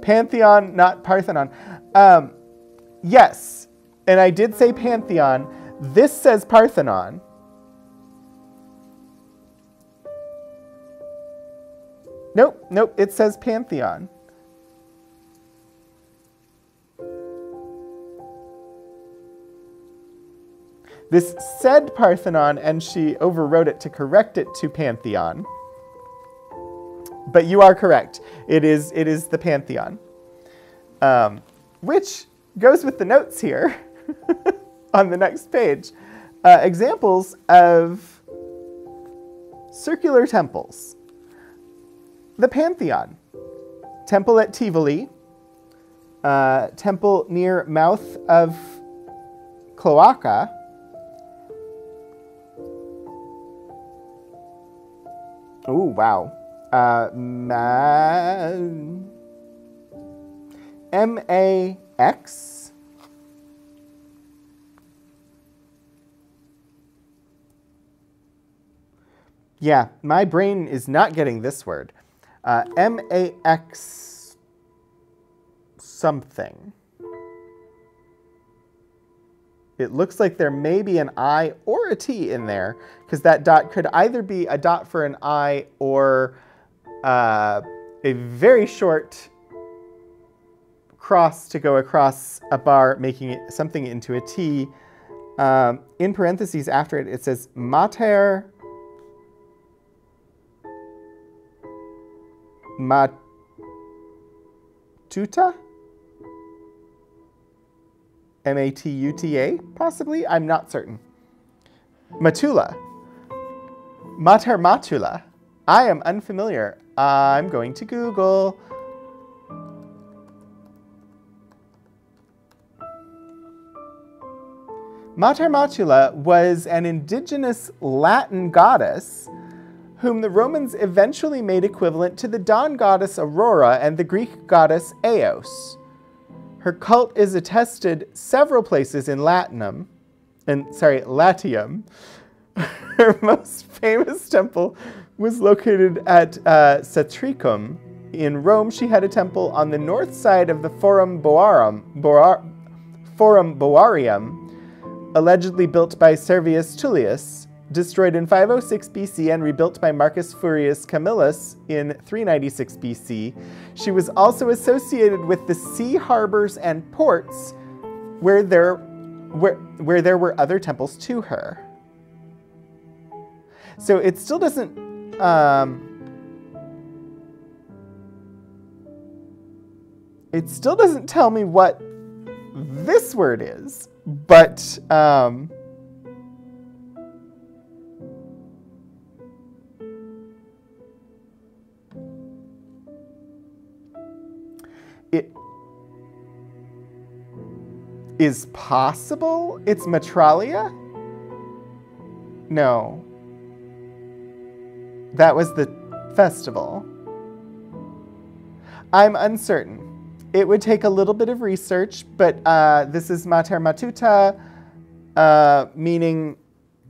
Pantheon, not Parthenon. Um, yes, and I did say Pantheon. This says Parthenon. Nope, nope, it says Pantheon. This said Parthenon, and she overwrote it to correct it to Pantheon. But you are correct. It is, it is the Pantheon. Um, which goes with the notes here on the next page. Uh, examples of circular temples. The Pantheon. Temple at Tivoli. Uh, temple near mouth of Cloaca Oh, wow. Uh, ma- M-A-X? Yeah, my brain is not getting this word. Uh, M-A-X something. It looks like there may be an I or a T in there because that dot could either be a dot for an I or uh, a very short cross to go across a bar, making it something into a T. Um, in parentheses after it, it says mater matuta? M-A-T-U-T-A, possibly? I'm not certain. Matula. Mater Matula. I am unfamiliar. I'm going to Google. Mater Matula was an indigenous Latin goddess whom the Romans eventually made equivalent to the dawn goddess Aurora and the Greek goddess Eos. Her cult is attested several places in Latinum, and sorry, Latium. Her most famous temple was located at uh, Satricum. In Rome, she had a temple on the north side of the Forum Boarum, Boar, Forum Boarium, allegedly built by Servius Tullius, destroyed in 506 BC and rebuilt by Marcus Furius Camillus in 396 BC. She was also associated with the sea harbors and ports where there, where, where there were other temples to her. So it still doesn't. Um, it still doesn't tell me what this word is, but um, is possible it's Matralia? No. That was the festival. I'm uncertain. It would take a little bit of research, but uh, this is Mater Matuta, uh, meaning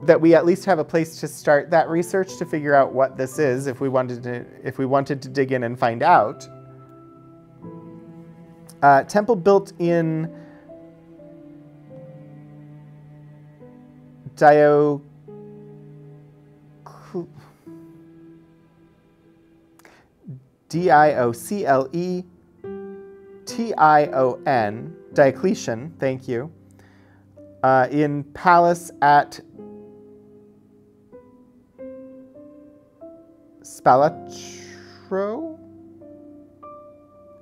that we at least have a place to start that research to figure out what this is if we wanted to if we wanted to dig in and find out. Uh, temple built in Dio. D I O C L E T I O N, Diocletian, thank you, uh, in Palace at Spalatro?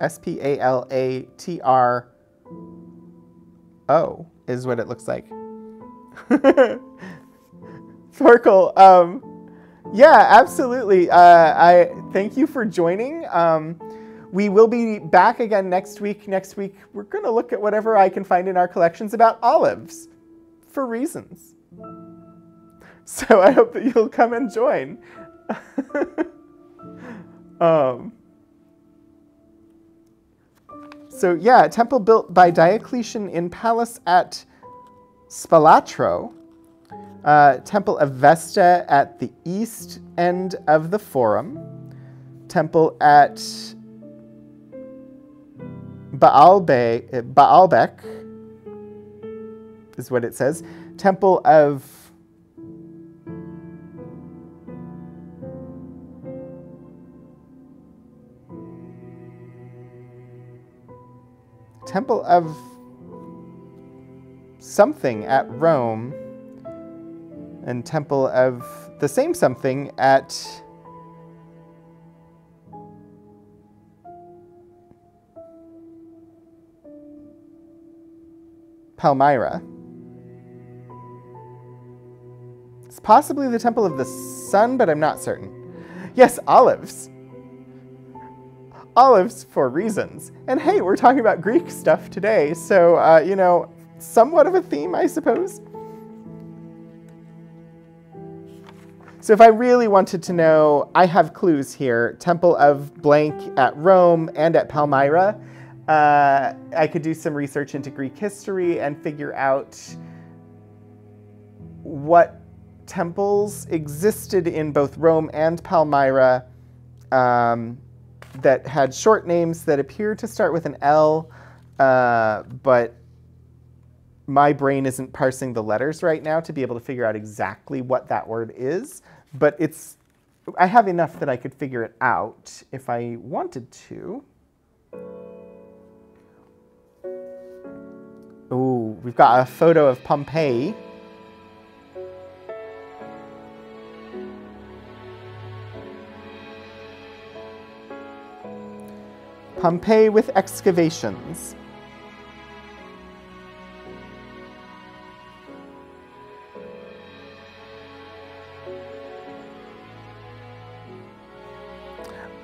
S P A L A T R O is what it looks like. Thorkel, um, yeah, absolutely. Uh, I thank you for joining. Um, we will be back again next week. Next week, we're going to look at whatever I can find in our collections about olives for reasons. So I hope that you'll come and join. um, so yeah, temple built by Diocletian in palace at Spalatro. Uh, temple of Vesta at the east end of the forum. Temple at Baalbe, Baalbek is what it says. Temple of Temple of something at Rome and Temple of the same something at Palmyra. It's possibly the Temple of the Sun, but I'm not certain. Yes, olives. Olives for reasons. And hey, we're talking about Greek stuff today, so, uh, you know, somewhat of a theme, I suppose. So if I really wanted to know, I have clues here. Temple of blank at Rome and at Palmyra. Uh, I could do some research into Greek history and figure out what temples existed in both Rome and Palmyra um, that had short names that appear to start with an L, uh, but my brain isn't parsing the letters right now to be able to figure out exactly what that word is. But it's, I have enough that I could figure it out if I wanted to. Ooh, we've got a photo of Pompeii. Pompeii with excavations.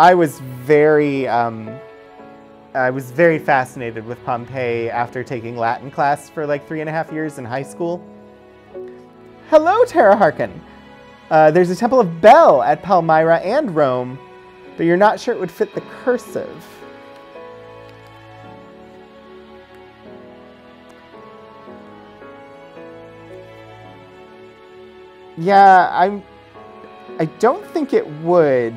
I was very, um, I was very fascinated with Pompeii after taking Latin class for like three and a half years in high school. Hello, Tara Harkin. Uh, there's a Temple of Bel at Palmyra and Rome, but you're not sure it would fit the cursive. Yeah, I'm. I don't think it would.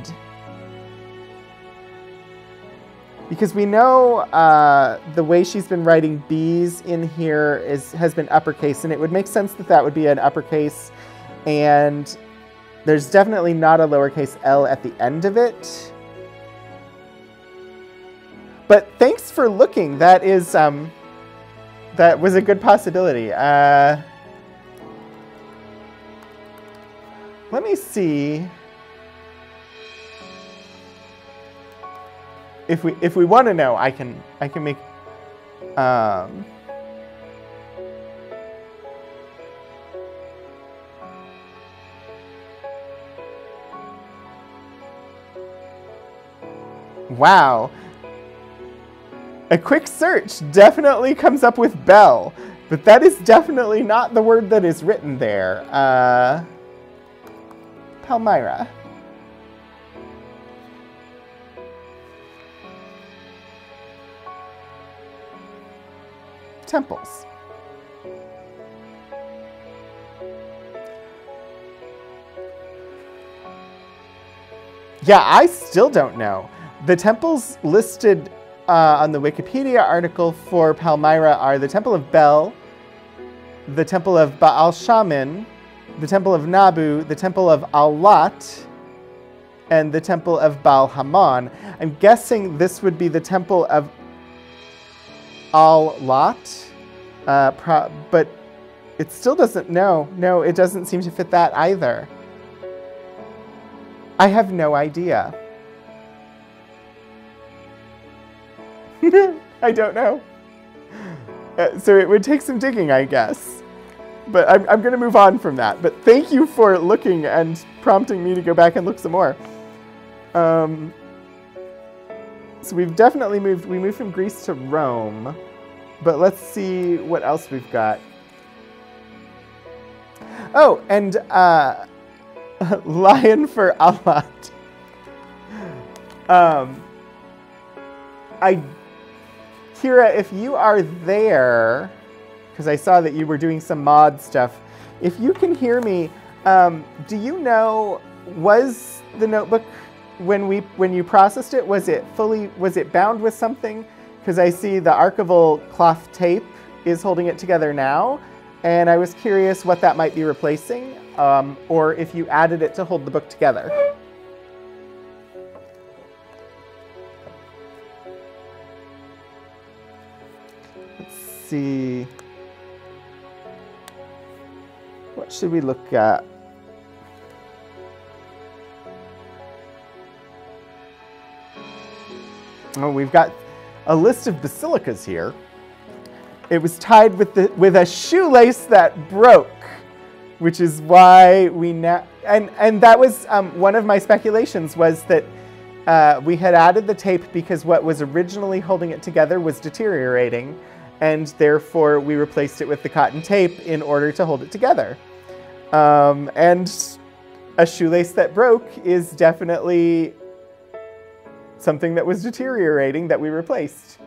Because we know uh, the way she's been writing B's in here is has been uppercase, and it would make sense that that would be an uppercase. And there's definitely not a lowercase l at the end of it. But thanks for looking. That is, um, that was a good possibility. Uh, let me see. If we if we want to know, I can I can make um, Wow. A quick search definitely comes up with bell, but that is definitely not the word that is written there. Uh, Palmyra. Temples. Yeah, I still don't know. The temples listed uh, on the Wikipedia article for Palmyra are the Temple of Bel, the Temple of Baal Shamin, the Temple of Nabu, the Temple of Al-Lat, and the Temple of Baal Hamon. I'm guessing this would be the Temple of Al-Lat, uh, but it still doesn't, no, no, it doesn't seem to fit that either. I have no idea. I don't know. Uh, so it would take some digging, I guess. But I'm, I'm going to move on from that. But thank you for looking and prompting me to go back and look some more. Um, so we've definitely moved, we moved from Greece to Rome. But let's see what else we've got. Oh, and uh, Lion for Allah. Um, I, Kira, if you are there, because I saw that you were doing some mod stuff, if you can hear me, um, do you know was the notebook when we when you processed it was it fully was it bound with something? Because I see the archival cloth tape is holding it together now, and I was curious what that might be replacing, um, or if you added it to hold the book together. Let's see. What should we look at? Oh, we've got a list of basilicas here. It was tied with, the, with a shoelace that broke, which is why we now, and, and that was um, one of my speculations was that uh, we had added the tape because what was originally holding it together was deteriorating and therefore we replaced it with the cotton tape in order to hold it together. Um, and a shoelace that broke is definitely something that was deteriorating that we replaced.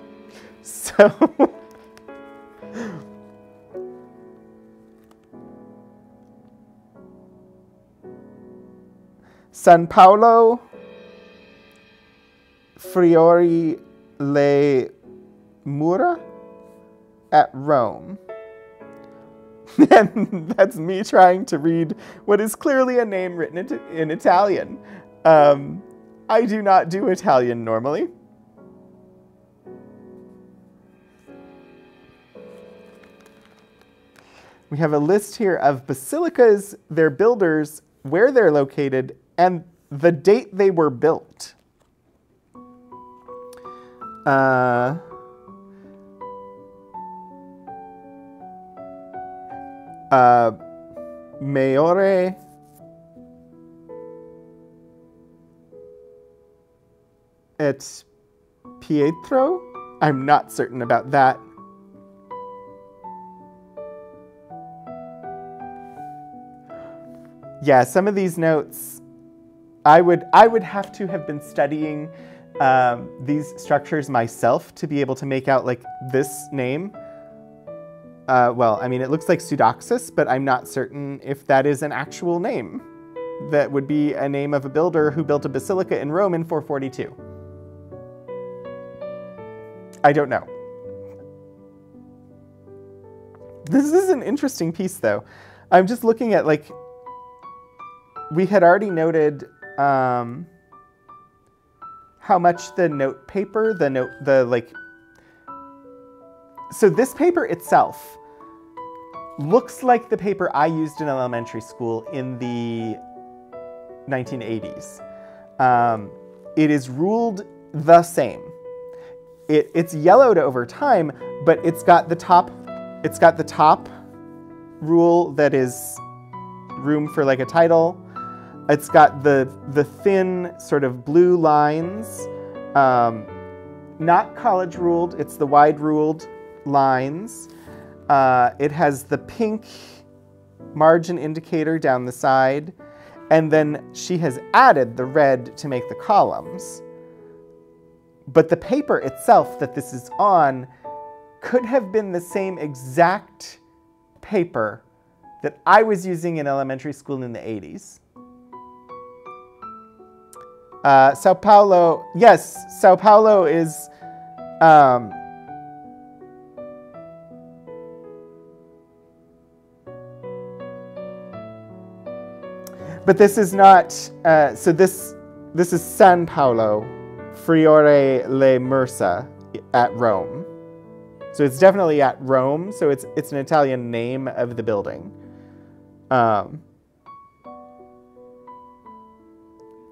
So. San Paolo Friori le Mura? at Rome. and that's me trying to read what is clearly a name written in Italian. Um, I do not do Italian normally. We have a list here of basilicas, their builders, where they're located, and the date they were built. Uh, uh, Maore et Pietro. I'm not certain about that. Yeah, some of these notes, I would I would have to have been studying um, these structures myself to be able to make out like this name. Uh, well, I mean, it looks like Pseudoxus, but I'm not certain if that is an actual name. That would be a name of a builder who built a basilica in Rome in 442. I don't know. This is an interesting piece, though. I'm just looking at, like, we had already noted um, how much the note paper, the note, the, like, so this paper itself looks like the paper I used in elementary school in the 1980s. Um, it is ruled the same. It, it's yellowed over time, but it's got the top, it's got the top rule that is room for like a title. It's got the the thin sort of blue lines, um, not college ruled. It's the wide ruled lines. Uh, it has the pink margin indicator down the side, and then she has added the red to make the columns. But the paper itself that this is on could have been the same exact paper that I was using in elementary school in the 80s. Uh, Sao Paulo, yes, Sao Paulo is um, But this is not, uh, so this, this is San Paolo, Friore le Mursa at Rome. So it's definitely at Rome, so it's, it's an Italian name of the building. Um,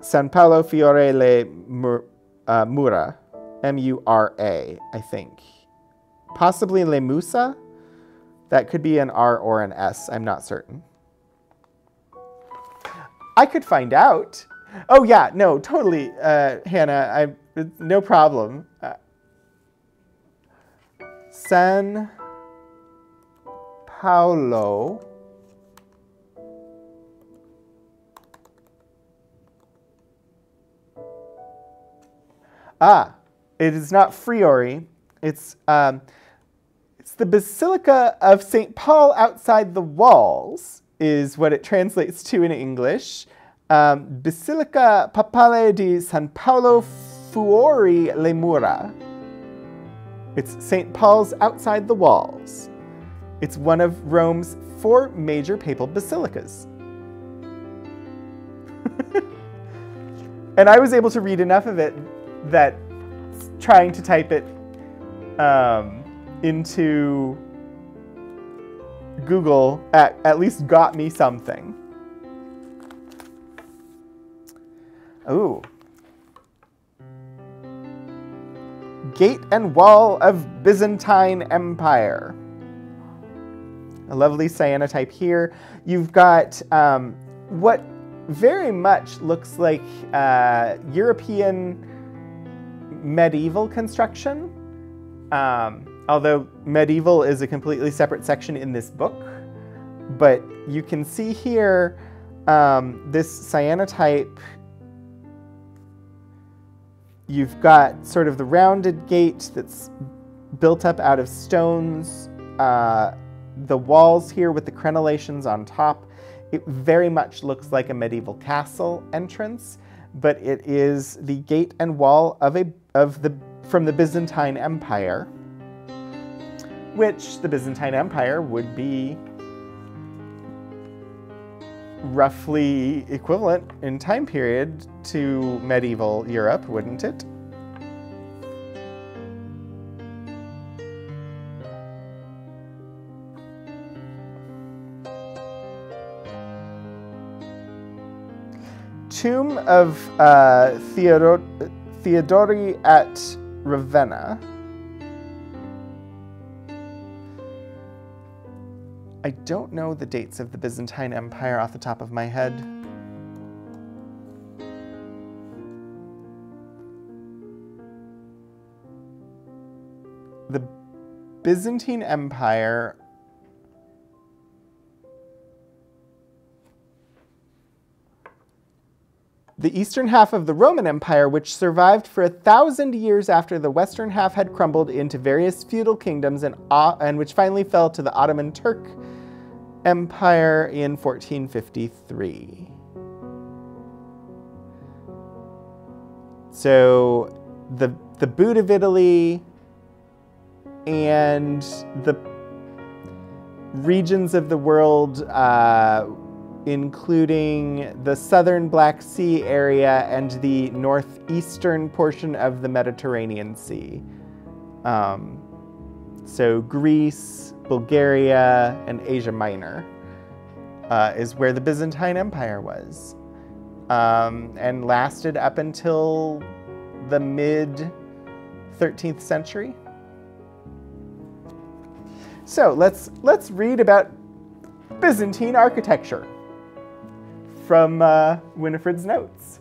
San Paolo Fiore le Mur, uh, Mura, M-U-R-A, I think. possibly Le Musa. That could be an R or an S. I'm not certain. I could find out. Oh yeah, no, totally, uh, Hannah. I no problem. Uh, San Paulo. Ah, it is not Friori. It's um, it's the Basilica of St. Paul outside the walls, is what it translates to in English. Um, Basilica Papale di San Paolo Fuori le Mura. It's St. Paul's outside the walls. It's one of Rome's four major papal basilicas. and I was able to read enough of it that trying to type it um, into Google at, at least got me something. Ooh. Gate and Wall of Byzantine Empire. A lovely cyanotype here. You've got um, what very much looks like uh, European medieval construction. Um, although medieval is a completely separate section in this book. But you can see here um, this cyanotype. You've got sort of the rounded gate that's built up out of stones. Uh, the walls here with the crenellations on top. It very much looks like a medieval castle entrance, but it is the gate and wall of a of the from the Byzantine Empire which the Byzantine Empire would be roughly equivalent in time period to medieval Europe, wouldn't it? Tomb of uh, Theodor Theodori at Ravenna. I don't know the dates of the Byzantine Empire off the top of my head. The Byzantine Empire the eastern half of the Roman Empire, which survived for a thousand years after the western half had crumbled into various feudal kingdoms and, uh, and which finally fell to the Ottoman Turk Empire in 1453. So the, the boot of Italy and the regions of the world, uh, including the southern Black Sea area and the northeastern portion of the Mediterranean Sea. Um, so Greece, Bulgaria, and Asia Minor uh, is where the Byzantine Empire was um, and lasted up until the mid 13th century. So let's, let's read about Byzantine architecture from uh, Winifred's notes.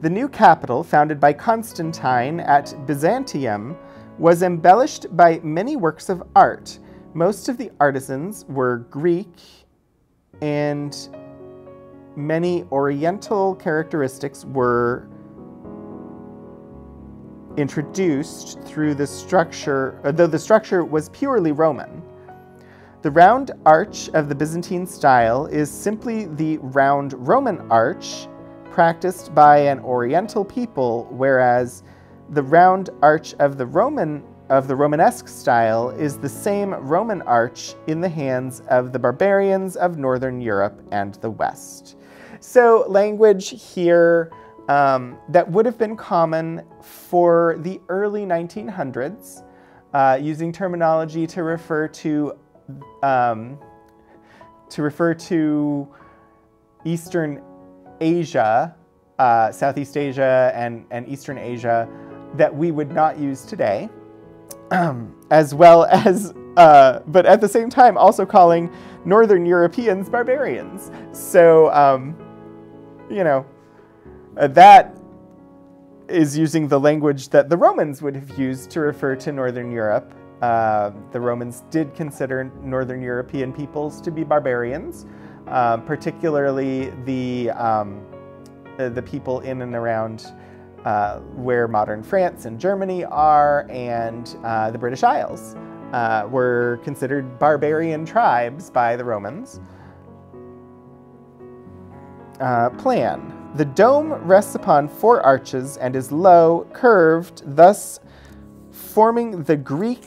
The new capital, founded by Constantine at Byzantium, was embellished by many works of art. Most of the artisans were Greek, and many Oriental characteristics were introduced through the structure, uh, though the structure was purely Roman. The round arch of the Byzantine style is simply the round Roman arch practiced by an Oriental people, whereas the round arch of the Roman of the Romanesque style is the same Roman arch in the hands of the barbarians of Northern Europe and the West. So language here um, that would have been common for the early 1900s, uh, using terminology to refer to um, to refer to Eastern Asia, uh, Southeast Asia, and, and Eastern Asia that we would not use today. as well as, uh, but at the same time, also calling Northern Europeans barbarians. So, um, you know, uh, that is using the language that the Romans would have used to refer to Northern Europe. Uh, the Romans did consider Northern European peoples to be barbarians, uh, particularly the, um, the, the people in and around uh, where modern France and Germany are, and uh, the British Isles uh, were considered barbarian tribes by the Romans. Uh, plan. The dome rests upon four arches and is low, curved, thus forming the Greek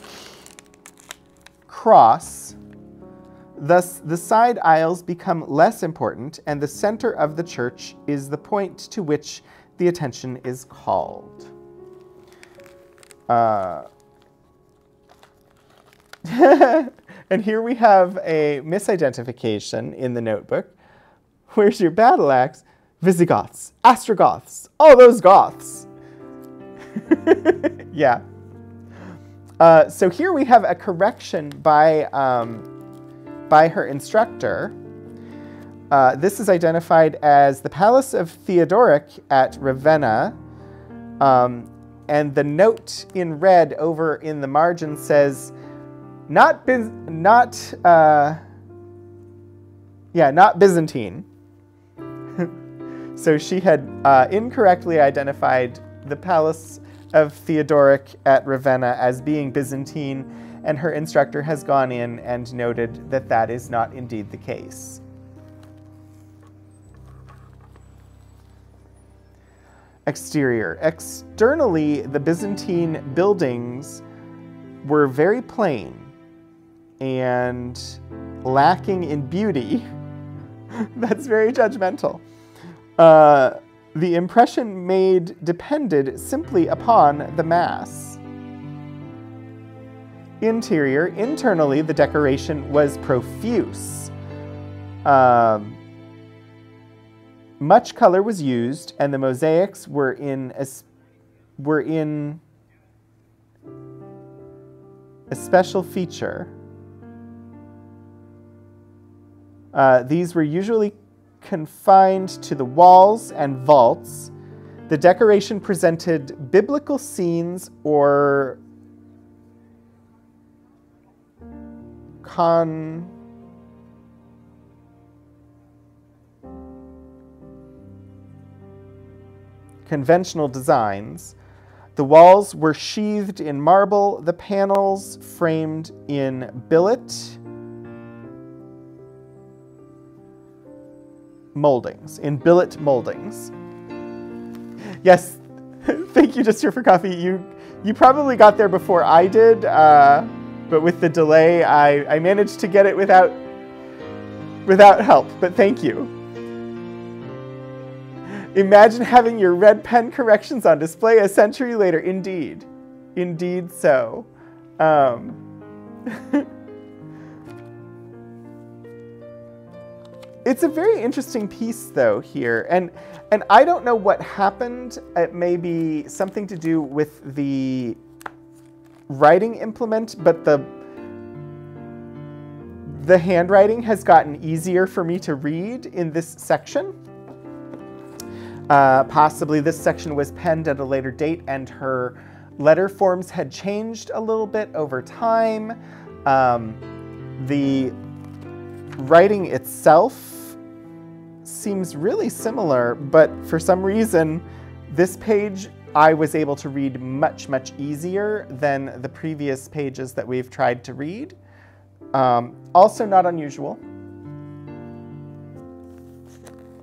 cross. Thus, the side aisles become less important, and the center of the church is the point to which the attention is called. Uh, and here we have a misidentification in the notebook. Where's your battle axe? Visigoths, Ostrogoths, all those Goths. yeah. Uh, so here we have a correction by, um, by her instructor. Uh, this is identified as the Palace of Theodoric at Ravenna. Um, and the note in red over in the margin says, not, not, uh, yeah, not Byzantine. so she had uh, incorrectly identified the Palace of Theodoric at Ravenna as being Byzantine, and her instructor has gone in and noted that that is not indeed the case. Exterior. Externally, the Byzantine buildings were very plain and lacking in beauty. That's very judgmental. Uh, the impression made depended simply upon the mass. Interior, internally, the decoration was profuse. Um, much color was used, and the mosaics were in a, were in a special feature. Uh, these were usually confined to the walls and vaults. The decoration presented biblical scenes or con conventional designs. The walls were sheathed in marble, the panels framed in billet moldings, in billet moldings. Yes, thank you, Just Here for Coffee. You, you probably got there before I did, uh, but with the delay, I, I managed to get it without, without help, but thank you. Imagine having your red pen corrections on display a century later. Indeed. Indeed so. Um, it's a very interesting piece, though, here. And, and I don't know what happened. It may be something to do with the writing implement, but the the handwriting has gotten easier for me to read in this section. Uh, possibly this section was penned at a later date and her letter forms had changed a little bit over time. Um, the writing itself seems really similar, but for some reason, this page I was able to read much, much easier than the previous pages that we've tried to read. Um, also not unusual.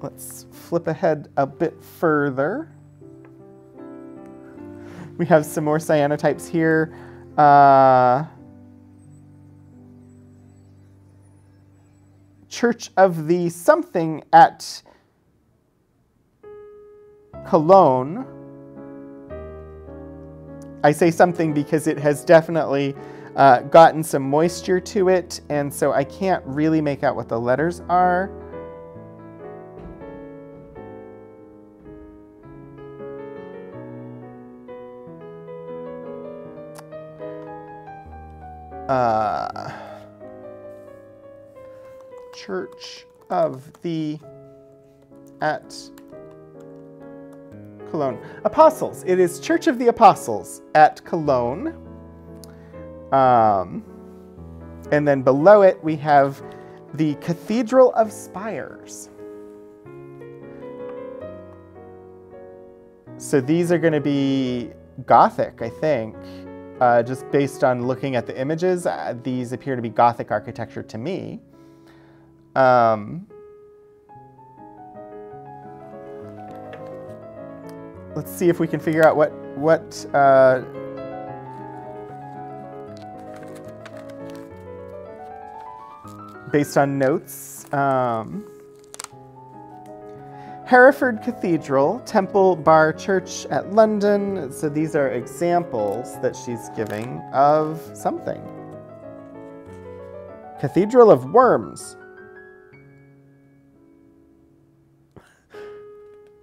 Let's flip ahead a bit further. We have some more cyanotypes here. Uh, Church of the something at Cologne. I say something because it has definitely uh, gotten some moisture to it, and so I can't really make out what the letters are. Uh, Church of the at Cologne. Apostles. It is Church of the Apostles at Cologne. Um, and then below it, we have the Cathedral of Spires. So these are going to be Gothic, I think. Uh, just based on looking at the images, uh, these appear to be Gothic architecture to me. Um, let's see if we can figure out what what uh, based on notes. Um, Hereford Cathedral, Temple Bar Church at London. So these are examples that she's giving of something. Cathedral of Worms.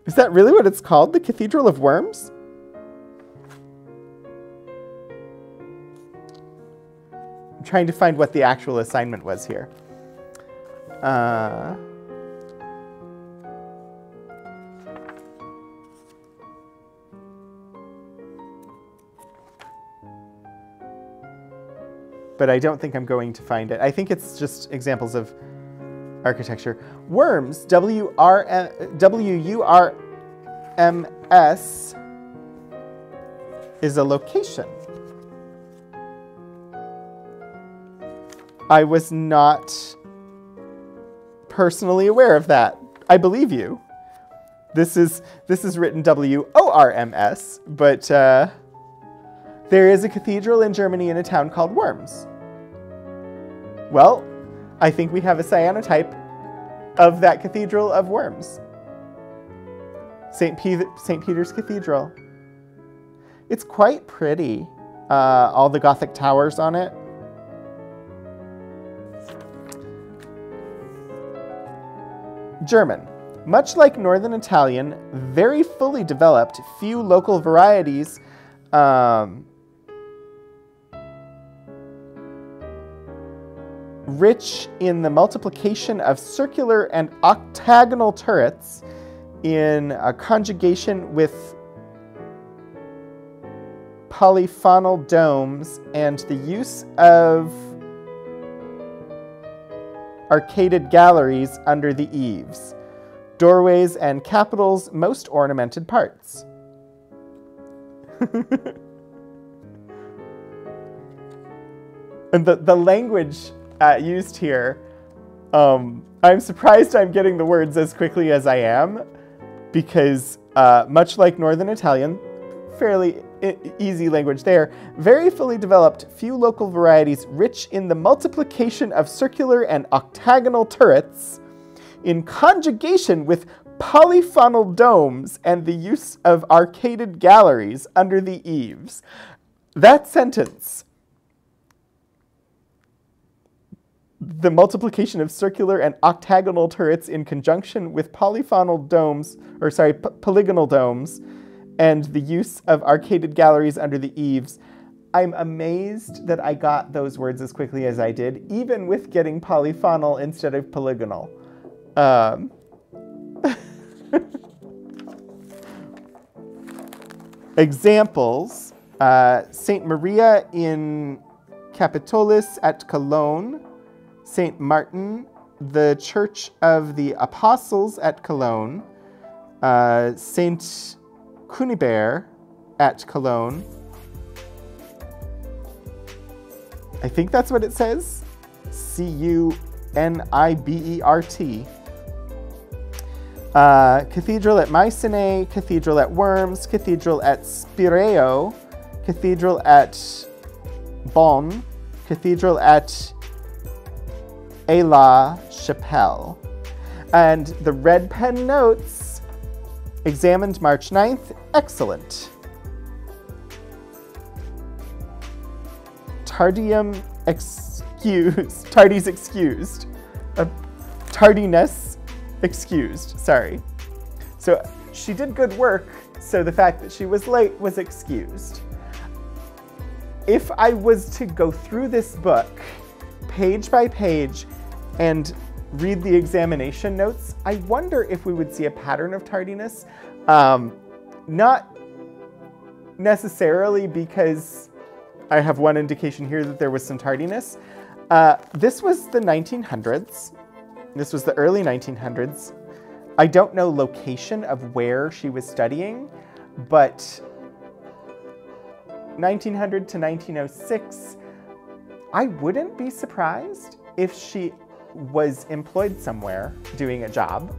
Is that really what it's called? The Cathedral of Worms? I'm trying to find what the actual assignment was here. Uh, but I don't think I'm going to find it. I think it's just examples of architecture. Worms, W R W U R M S, is a location. I was not personally aware of that. I believe you. This is this is written W O R M S, but uh, there is a cathedral in Germany in a town called Worms. Well, I think we have a cyanotype of that cathedral of Worms. St. St. Peter's Cathedral. It's quite pretty. Uh, all the Gothic towers on it. German. Much like Northern Italian, very fully developed, few local varieties um, rich in the multiplication of circular and octagonal turrets in a conjugation with polyphonal domes and the use of arcaded galleries under the eaves, doorways and capitals most ornamented parts. and the, the language used here, um, I'm surprised I'm getting the words as quickly as I am because uh, much like Northern Italian, fairly easy language there, very fully developed, few local varieties rich in the multiplication of circular and octagonal turrets in conjugation with polyphonal domes and the use of arcaded galleries under the eaves. That sentence the multiplication of circular and octagonal turrets in conjunction with polyphonal domes, or sorry, polygonal domes, and the use of arcaded galleries under the eaves. I'm amazed that I got those words as quickly as I did, even with getting polyphonal instead of polygonal. Um, examples uh, St. Maria in Capitolis at Cologne, St. Martin, the Church of the Apostles at Cologne, uh, St. Cunibert at Cologne. I think that's what it says. C U N I B E R T. Uh, cathedral at Mycenae, Cathedral at Worms, Cathedral at Spireo, Cathedral at Bonn, Cathedral at Aix La Chapelle. And the red pen notes, examined March 9th, excellent. Tardium excused, tardies excused. Uh, tardiness excused, sorry. So she did good work, so the fact that she was late was excused. if I was to go through this book page by page and read the examination notes, I wonder if we would see a pattern of tardiness. Um, not necessarily because I have one indication here that there was some tardiness. Uh, this was the 1900s. This was the early 1900s. I don't know location of where she was studying, but 1900 to 1906, I wouldn't be surprised if she was employed somewhere doing a job,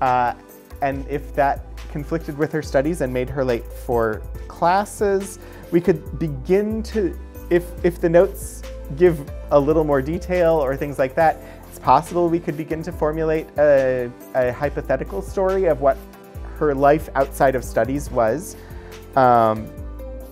uh, and if that conflicted with her studies and made her late for classes. We could begin to, if, if the notes give a little more detail or things like that, it's possible we could begin to formulate a, a hypothetical story of what her life outside of studies was. Um,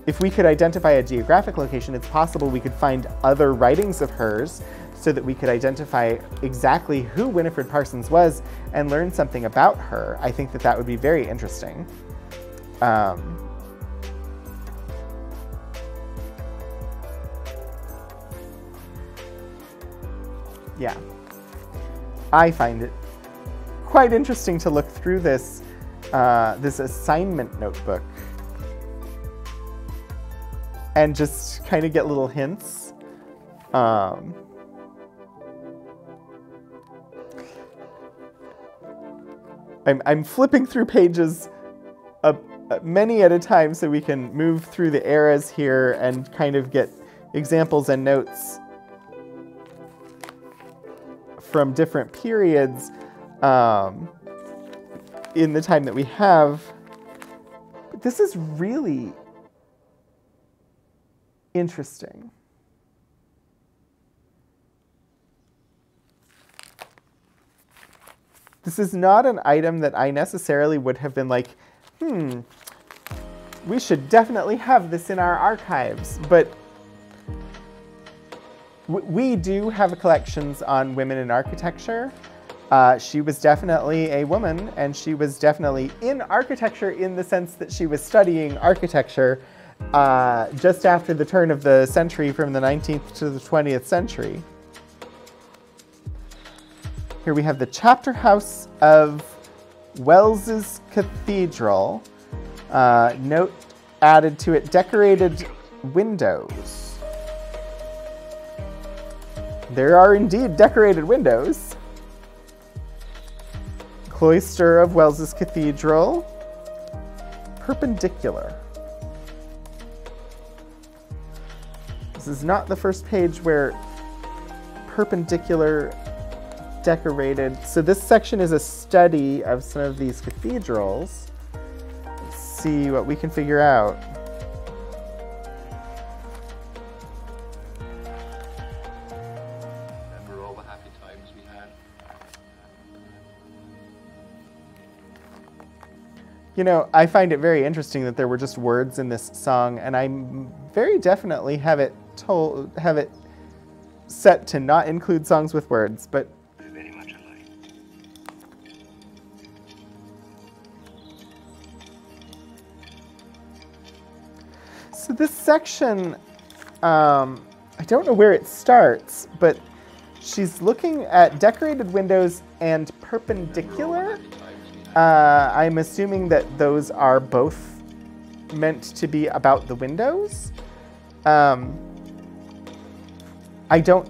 if we could identify a geographic location, it's possible we could find other writings of hers so that we could identify exactly who Winifred Parsons was and learn something about her. I think that that would be very interesting. Um, yeah. I find it quite interesting to look through this, uh, this assignment notebook and just kind of get little hints. Um, I'm, I'm flipping through pages uh, many at a time so we can move through the eras here and kind of get examples and notes from different periods um, in the time that we have. But this is really interesting. This is not an item that I necessarily would have been like, hmm, we should definitely have this in our archives, but we do have collections on women in architecture. Uh, she was definitely a woman, and she was definitely in architecture in the sense that she was studying architecture uh, just after the turn of the century from the 19th to the 20th century. Here we have the chapter house of Wells's Cathedral. Uh, note added to it decorated windows. There are indeed decorated windows. Cloister of Wells's Cathedral. Perpendicular. This is not the first page where perpendicular decorated. So this section is a study of some of these cathedrals. Let's see what we can figure out. Remember all the happy times we had? You know, I find it very interesting that there were just words in this song, and I very definitely have it told have it set to not include songs with words, but So this section, um, I don't know where it starts, but she's looking at decorated windows and perpendicular. Uh, I'm assuming that those are both meant to be about the windows. Um, I don't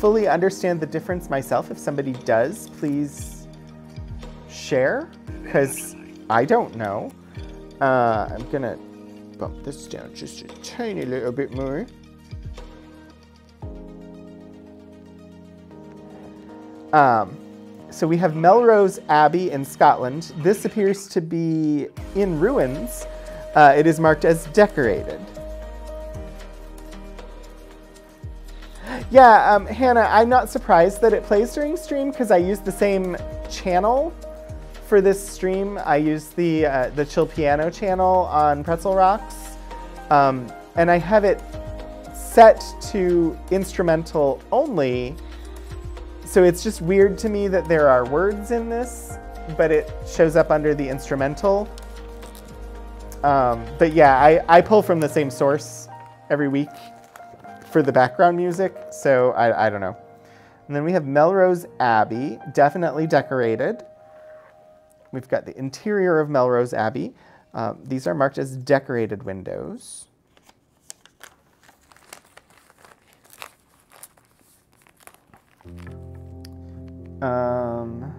fully understand the difference myself. If somebody does, please share, because I don't know. Uh, I'm gonna bump this down just a tiny little bit more. Um, so we have Melrose Abbey in Scotland. This appears to be in ruins. Uh, it is marked as decorated. Yeah, um, Hannah, I'm not surprised that it plays during stream because I use the same channel for this stream. I use the uh, the chill piano channel on Pretzel Rocks, um, and I have it set to instrumental only. So it's just weird to me that there are words in this, but it shows up under the instrumental. Um, but yeah, I, I pull from the same source every week for the background music, so I, I don't know. And then we have Melrose Abbey, definitely decorated. We've got the interior of Melrose Abbey. Um, these are marked as decorated windows. Um,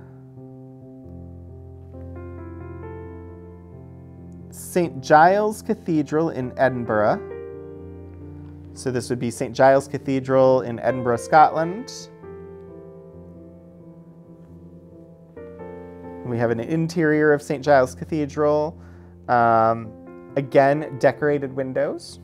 St. Giles Cathedral in Edinburgh. So this would be St. Giles Cathedral in Edinburgh, Scotland. We have an interior of St. Giles Cathedral. Um, again, decorated windows.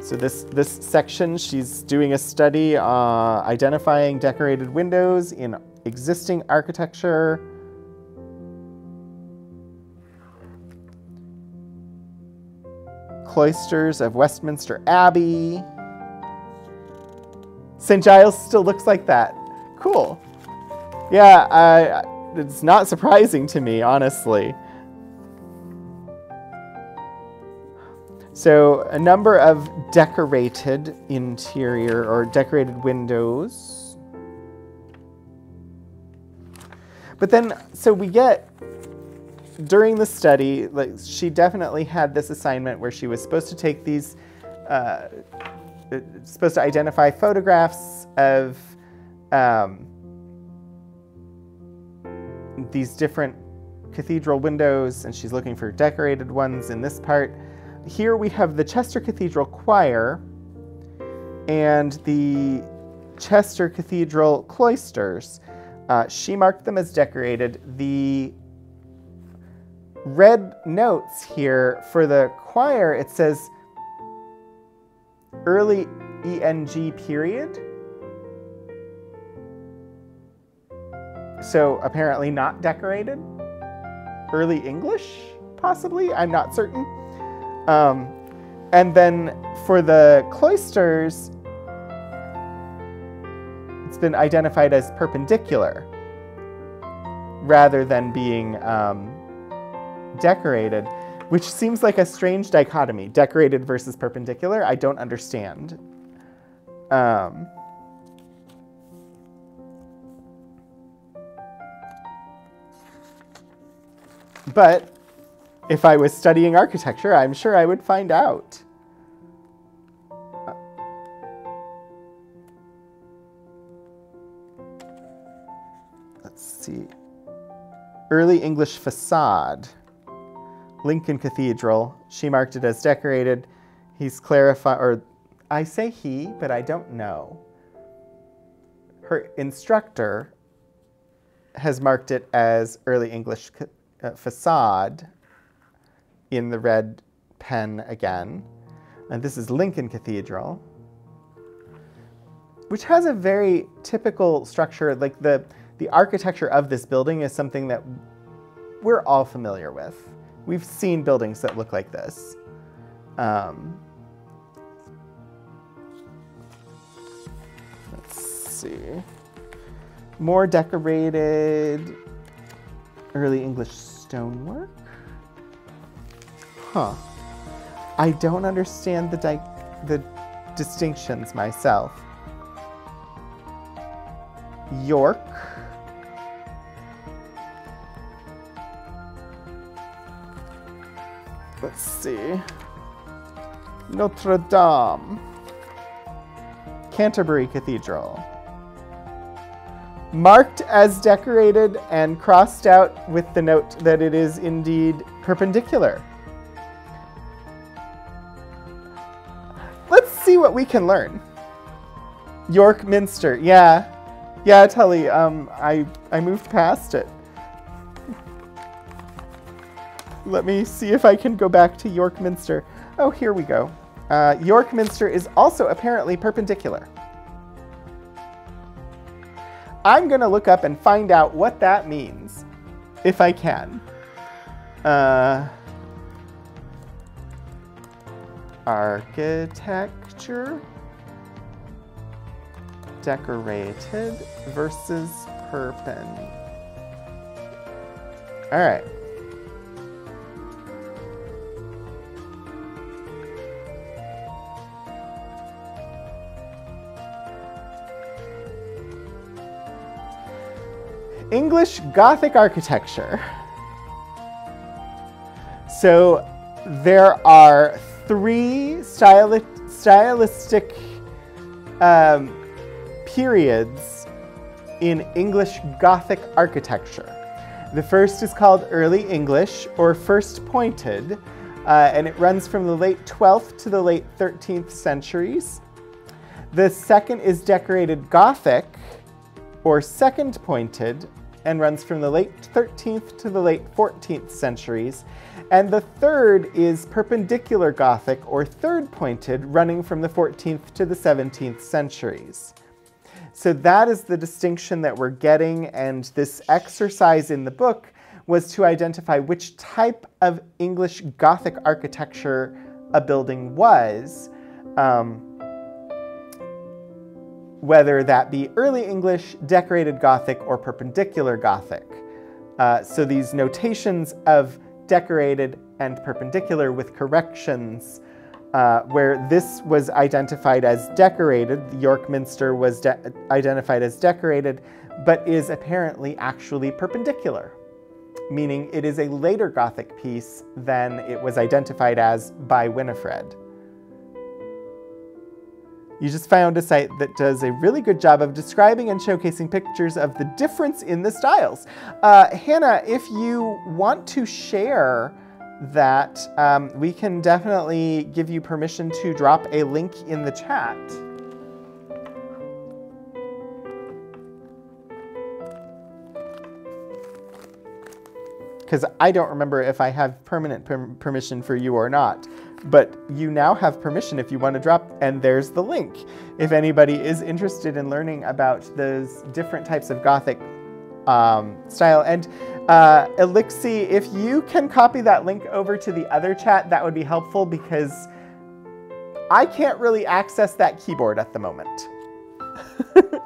So this, this section, she's doing a study uh, identifying decorated windows in existing architecture. Cloisters of Westminster Abbey. St. Giles still looks like that. Cool. Yeah, I, it's not surprising to me, honestly. So a number of decorated interior or decorated windows. But then, so we get during the study, like she definitely had this assignment where she was supposed to take these, uh, supposed to identify photographs of um, these different cathedral windows, and she's looking for decorated ones in this part here we have the Chester Cathedral Choir and the Chester Cathedral Cloisters. Uh, she marked them as decorated. The red notes here for the choir, it says early ENG period. So apparently not decorated. Early English, possibly? I'm not certain. Um, and then for the cloisters, it's been identified as perpendicular rather than being um, decorated, which seems like a strange dichotomy decorated versus perpendicular. I don't understand. Um, but if I was studying architecture, I'm sure I would find out. Let's see. Early English facade. Lincoln Cathedral. She marked it as decorated. He's clarified, or I say he, but I don't know. Her instructor has marked it as early English uh, facade in the red pen again. And this is Lincoln Cathedral, which has a very typical structure. Like the, the architecture of this building is something that we're all familiar with. We've seen buildings that look like this. Um, let's see. More decorated early English stonework. Huh. I don't understand the, the distinctions myself. York. Let's see. Notre Dame. Canterbury Cathedral. Marked as decorated and crossed out with the note that it is indeed perpendicular. Let's see what we can learn. York Minster, yeah. Yeah, Tully, um, I, I moved past it. Let me see if I can go back to York Minster. Oh, here we go. Uh, York Minster is also apparently perpendicular. I'm going to look up and find out what that means, if I can. Uh, architecture, decorated versus perpen. All right. English Gothic architecture. So there are three styli- stylistic um, periods in English Gothic architecture. The first is called Early English or First Pointed, uh, and it runs from the late 12th to the late 13th centuries. The second is Decorated Gothic or Second Pointed, and runs from the late 13th to the late 14th centuries. And the third is Perpendicular Gothic or Third Pointed, running from the 14th to the 17th centuries. So that is the distinction that we're getting, and this exercise in the book was to identify which type of English Gothic architecture a building was, um, whether that be early English, decorated Gothic, or perpendicular Gothic. Uh, so these notations of decorated and perpendicular with corrections uh, where this was identified as decorated, York Minster was identified as decorated, but is apparently actually perpendicular, meaning it is a later Gothic piece than it was identified as by Winifred. You just found a site that does a really good job of describing and showcasing pictures of the difference in the styles. Uh, Hannah, if you want to share that, um, we can definitely give you permission to drop a link in the chat. Because I don't remember if I have permanent per permission for you or not. But you now have permission if you want to drop, and there's the link. If anybody is interested in learning about those different types of Gothic um, style. And uh, Elixir, if you can copy that link over to the other chat, that would be helpful because I can't really access that keyboard at the moment.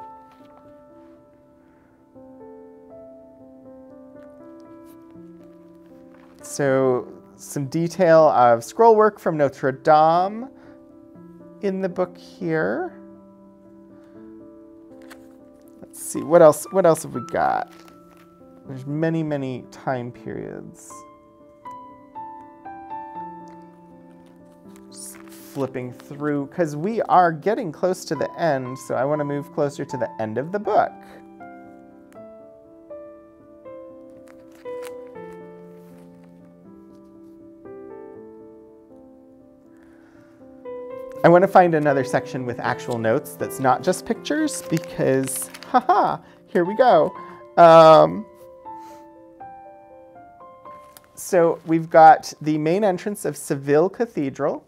so some detail of scroll work from Notre Dame in the book here. Let's see, what else, what else have we got? There's many, many time periods. Flipping through, because we are getting close to the end, so I want to move closer to the end of the book. I want to find another section with actual notes that's not just pictures because, haha, here we go. Um, so we've got the main entrance of Seville Cathedral.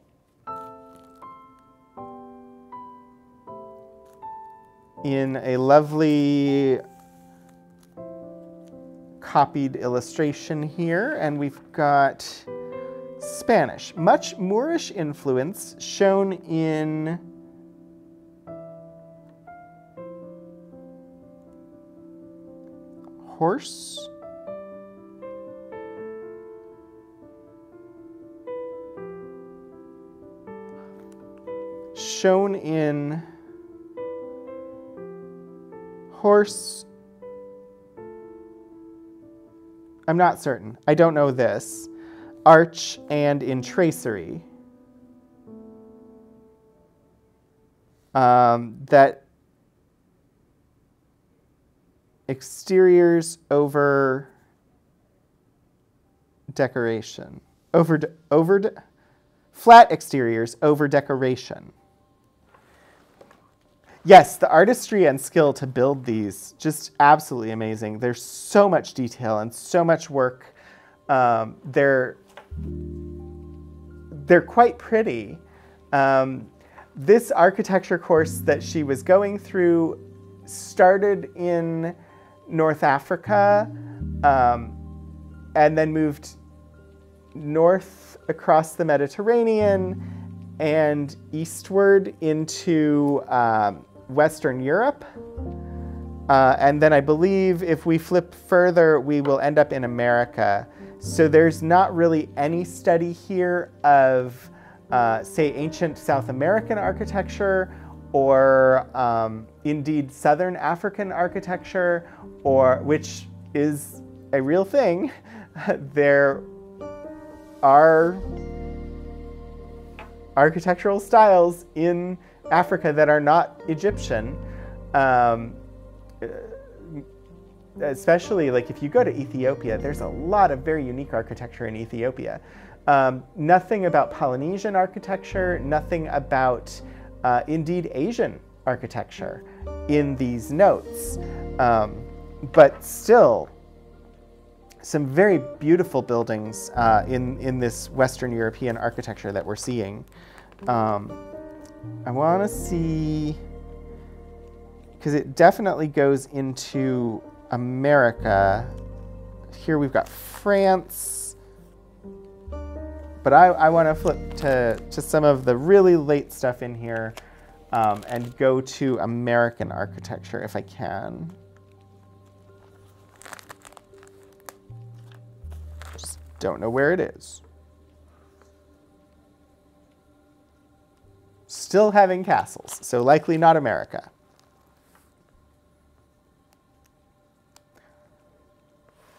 In a lovely copied illustration here, and we've got Spanish. Much Moorish influence shown in horse shown in horse. I'm not certain. I don't know this. Arch and in tracery. Um, that exteriors over decoration. Over, over, flat exteriors over decoration. Yes, the artistry and skill to build these, just absolutely amazing. There's so much detail and so much work. Um, they're, they're quite pretty. Um, this architecture course that she was going through started in North Africa um, and then moved north across the Mediterranean and eastward into um, Western Europe. Uh, and then I believe if we flip further, we will end up in America. So there's not really any study here of, uh, say, ancient South American architecture or um, indeed Southern African architecture, or which is a real thing. there are architectural styles in Africa that are not Egyptian. Um, especially like if you go to Ethiopia, there's a lot of very unique architecture in Ethiopia. Um, nothing about Polynesian architecture, nothing about uh, indeed Asian architecture in these notes. Um, but still, some very beautiful buildings uh, in, in this Western European architecture that we're seeing. Um, I want to see, because it definitely goes into America. Here we've got France. But I, I want to flip to, to some of the really late stuff in here um, and go to American architecture if I can. Just don't know where it is. Still having castles, so likely not America.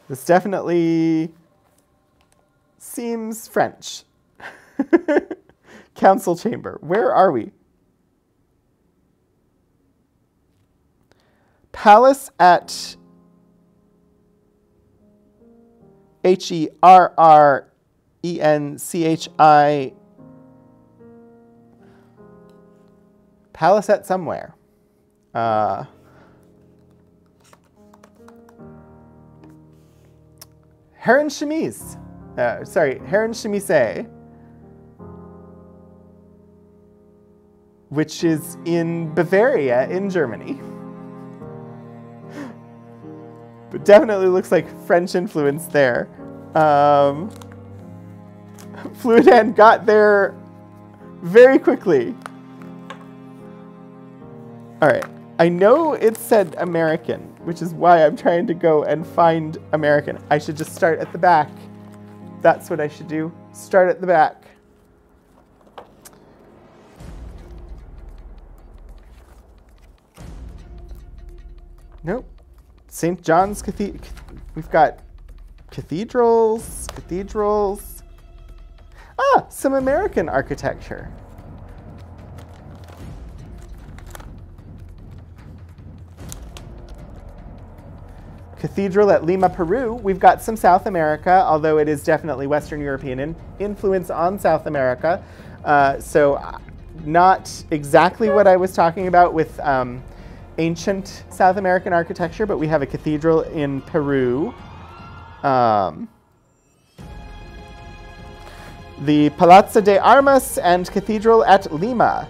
This definitely seems French. Council chamber. Where are we? Palace at H E R R E N C H I. Palace at somewhere. Uh, Herrenchiemsee. Uh, sorry, Herrenchiemsee. Which is in Bavaria in Germany. but definitely looks like French influence there. Um, Fluidan got there very quickly. All right. I know it said American, which is why I'm trying to go and find American. I should just start at the back. That's what I should do. Start at the back. Nope. St. John's Cathedral. We've got cathedrals, cathedrals. Ah, some American architecture. Cathedral at Lima, Peru. We've got some South America, although it is definitely Western European in influence on South America. Uh, so uh, not exactly what I was talking about with um, ancient South American architecture, but we have a cathedral in Peru. Um, the Palazzo de Armas and Cathedral at Lima.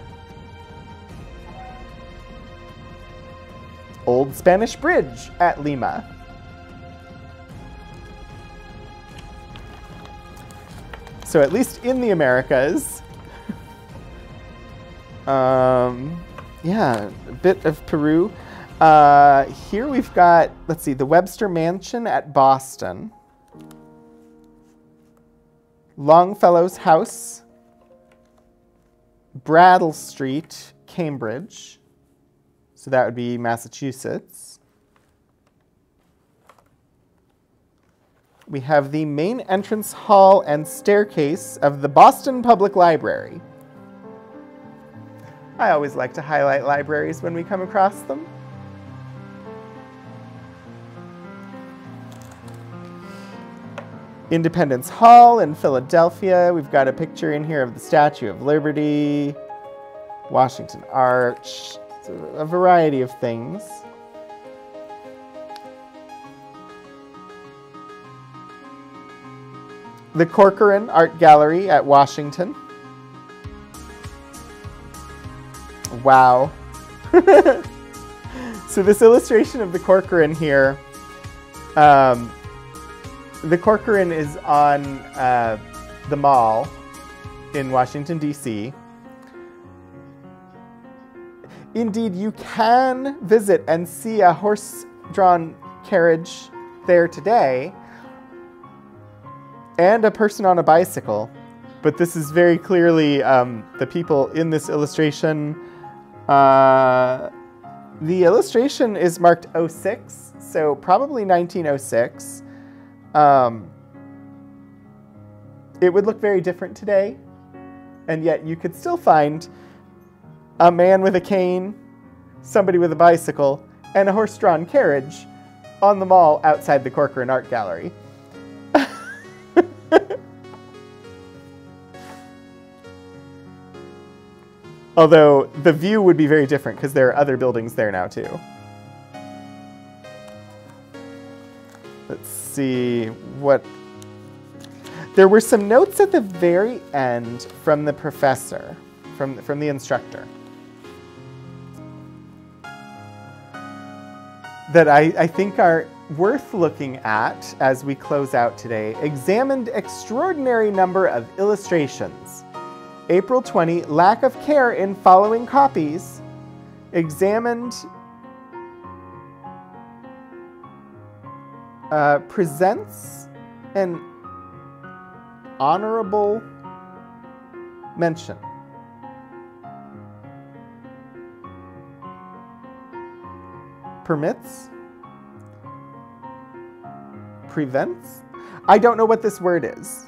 Old Spanish Bridge at Lima. So at least in the Americas. um, yeah, a bit of Peru. Uh, here we've got, let's see, the Webster Mansion at Boston. Longfellow's House. Brattle Street, Cambridge. So that would be Massachusetts. We have the main entrance hall and staircase of the Boston Public Library. I always like to highlight libraries when we come across them. Independence Hall in Philadelphia. We've got a picture in here of the Statue of Liberty, Washington Arch, a variety of things. The Corcoran Art Gallery at Washington. Wow. so this illustration of the Corcoran here, um, the Corcoran is on uh, the mall in Washington, D.C. Indeed, you can visit and see a horse-drawn carriage there today and a person on a bicycle. But this is very clearly um, the people in this illustration Uh, the illustration is marked 06, so probably 1906. Um, it would look very different today, and yet you could still find a man with a cane, somebody with a bicycle, and a horse drawn carriage on the mall outside the Corcoran Art Gallery. Although the view would be very different because there are other buildings there now too. Let's see what. There were some notes at the very end from the professor, from, from the instructor, that I, I think are worth looking at as we close out today. Examined extraordinary number of illustrations. April 20, lack of care in following copies. Examined uh, presents an honorable mention. Permits? Prevents? I don't know what this word is.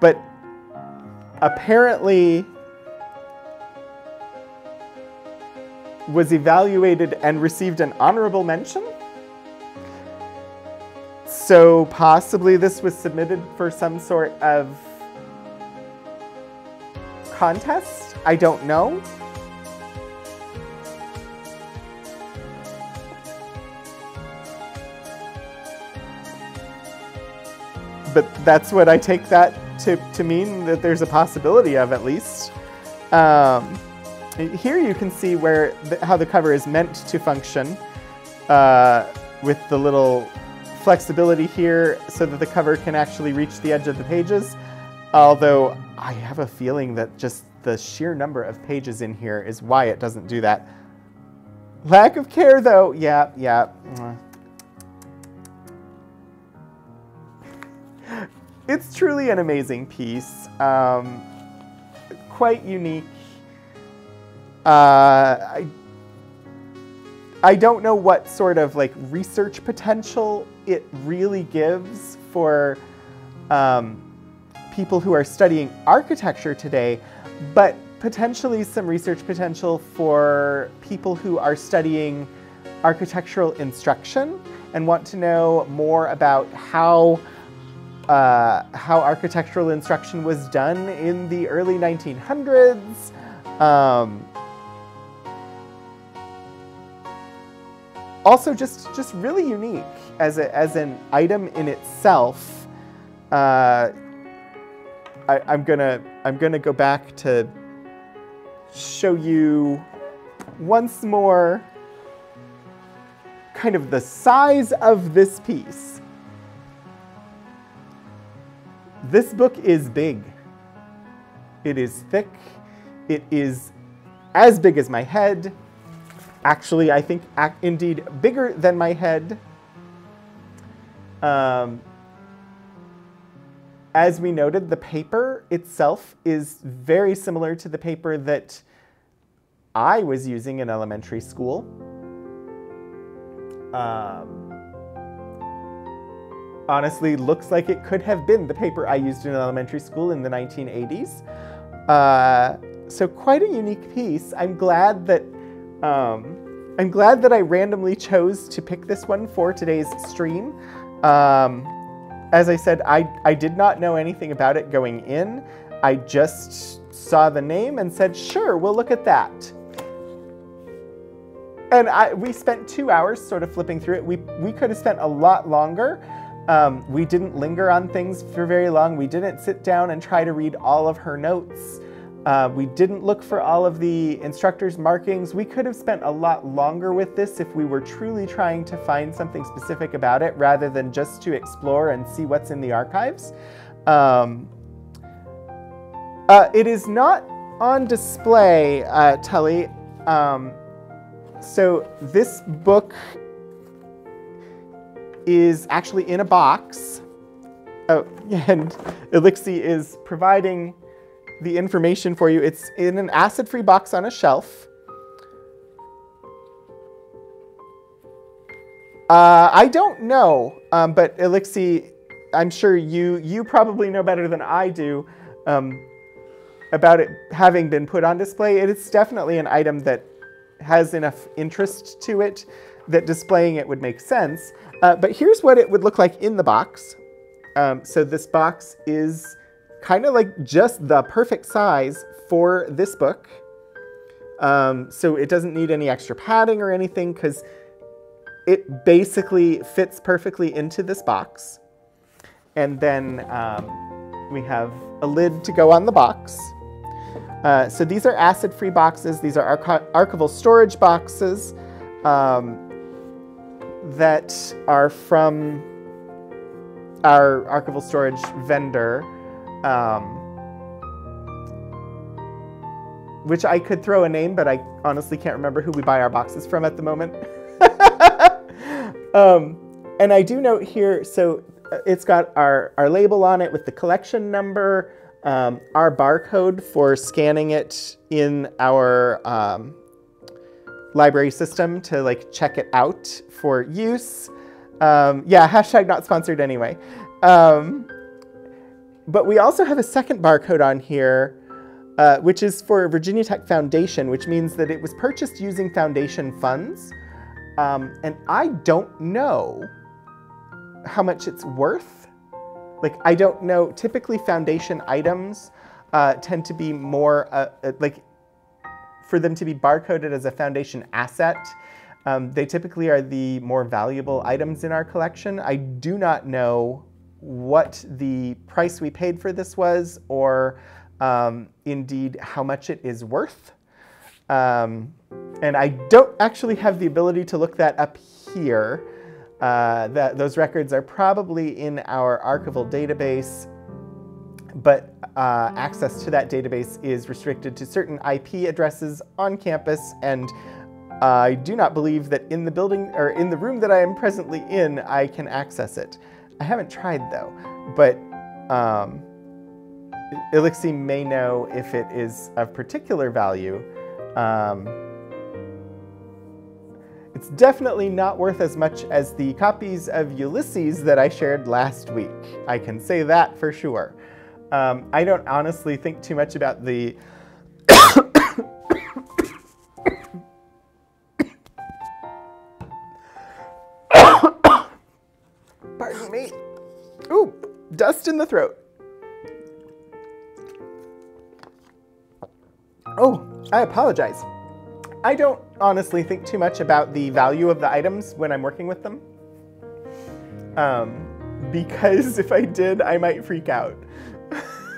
But apparently was evaluated and received an honorable mention. So possibly this was submitted for some sort of contest. I don't know. But that's what I take that to, to mean that there's a possibility of at least. Um, here you can see where the, how the cover is meant to function uh, with the little flexibility here so that the cover can actually reach the edge of the pages. Although I have a feeling that just the sheer number of pages in here is why it doesn't do that. Lack of care though, yeah, yeah. It's truly an amazing piece. Um, quite unique. Uh, I, I don't know what sort of like research potential it really gives for um, people who are studying architecture today, but potentially some research potential for people who are studying architectural instruction and want to know more about how uh, how architectural instruction was done in the early 1900s. Um, also, just just really unique as a, as an item in itself. Uh, I, I'm gonna I'm gonna go back to show you once more kind of the size of this piece. This book is big. It is thick. It is as big as my head. Actually, I think indeed bigger than my head. Um, as we noted, the paper itself is very similar to the paper that I was using in elementary school. Um, honestly looks like it could have been the paper I used in elementary school in the 1980s. Uh, so quite a unique piece. I'm glad that um, I'm glad that I randomly chose to pick this one for today's stream. Um, as I said, I, I did not know anything about it going in. I just saw the name and said, sure, we'll look at that. And I, we spent two hours sort of flipping through it. We, we could have spent a lot longer, um, we didn't linger on things for very long. We didn't sit down and try to read all of her notes. Uh, we didn't look for all of the instructor's markings. We could have spent a lot longer with this if we were truly trying to find something specific about it rather than just to explore and see what's in the archives. Um, uh, it is not on display, uh, Tully. Um, so this book is actually in a box. Oh, and Elixir is providing the information for you. It's in an acid-free box on a shelf. Uh, I don't know, um, but Elixir, I'm sure you you probably know better than I do um, about it having been put on display. It is definitely an item that has enough interest to it that displaying it would make sense. Uh, but here's what it would look like in the box. Um, so this box is kind of like just the perfect size for this book. Um, so it doesn't need any extra padding or anything because it basically fits perfectly into this box. And then um, we have a lid to go on the box. Uh, so these are acid-free boxes. These are archival storage boxes um, that are from our archival storage vendor, um, which I could throw a name, but I honestly can't remember who we buy our boxes from at the moment. um, and I do note here, so uh, it's got our, our label on it with the collection number, um, our barcode for scanning it in our um, library system to like check it out for use. Um, yeah, hashtag not sponsored anyway. Um, but we also have a second barcode on here, uh, which is for Virginia Tech Foundation, which means that it was purchased using foundation funds. Um, and I don't know how much it's worth. Like, I don't know. Typically, foundation items uh, tend to be more, uh, uh, like, for them to be barcoded as a foundation asset, um, they typically are the more valuable items in our collection. I do not know what the price we paid for this was or um, indeed how much it is worth. Um, and I don't actually have the ability to look that up here. Uh, that, those records are probably in our archival database, but uh, access to that database is restricted to certain IP addresses on campus, and I do not believe that in the building or in the room that I am presently in, I can access it. I haven't tried though, but um, Elixir may know if it is of particular value. Um, it's definitely not worth as much as the copies of Ulysses that I shared last week. I can say that for sure. Um, I don't honestly think too much about the Pardon me. Ooh, dust in the throat. Oh, I apologize. I don't honestly think too much about the value of the items when I'm working with them. Um, because if I did, I might freak out.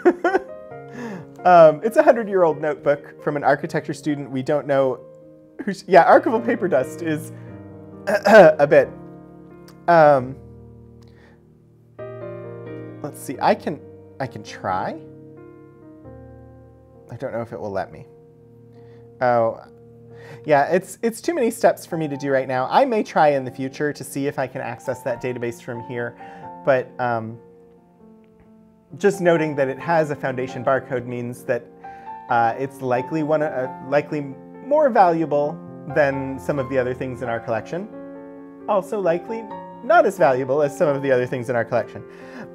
um, it's a hundred-year-old notebook from an architecture student. We don't know who's, yeah, archival paper dust is a bit. Um, let's see, I can, I can try. I don't know if it will let me. Oh, yeah, it's, it's too many steps for me to do right now. I may try in the future to see if I can access that database from here, but um, just noting that it has a foundation barcode means that uh, it's likely, one, uh, likely more valuable than some of the other things in our collection. Also likely not as valuable as some of the other things in our collection.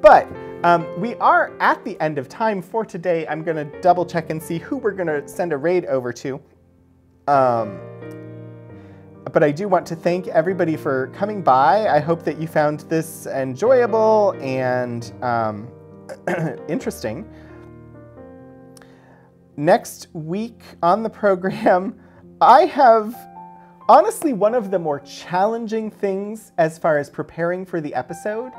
But um, we are at the end of time for today. I'm going to double check and see who we're going to send a raid over to. Um, but I do want to thank everybody for coming by. I hope that you found this enjoyable and um, interesting. Next week on the program, I have honestly one of the more challenging things as far as preparing for the episode,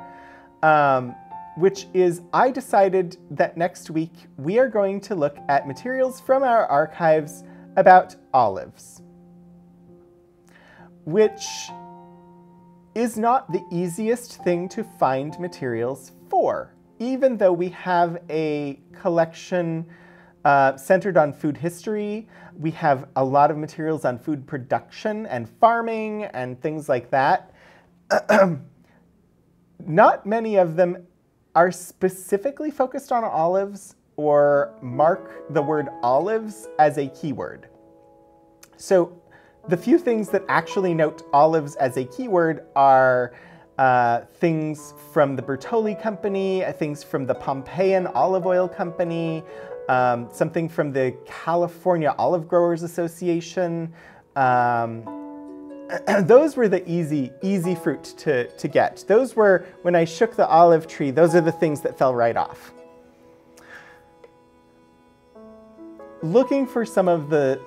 um, which is I decided that next week we are going to look at materials from our archives about olives, which is not the easiest thing to find materials for even though we have a collection uh, centered on food history, we have a lot of materials on food production and farming and things like that. Not many of them are specifically focused on olives, or mark the word olives as a keyword. So the few things that actually note olives as a keyword are uh, things from the Bertolli Company, uh, things from the Pompeian Olive Oil Company, um, something from the California Olive Growers Association. Um, those were the easy, easy fruit to, to get. Those were, when I shook the olive tree, those are the things that fell right off. Looking for some of the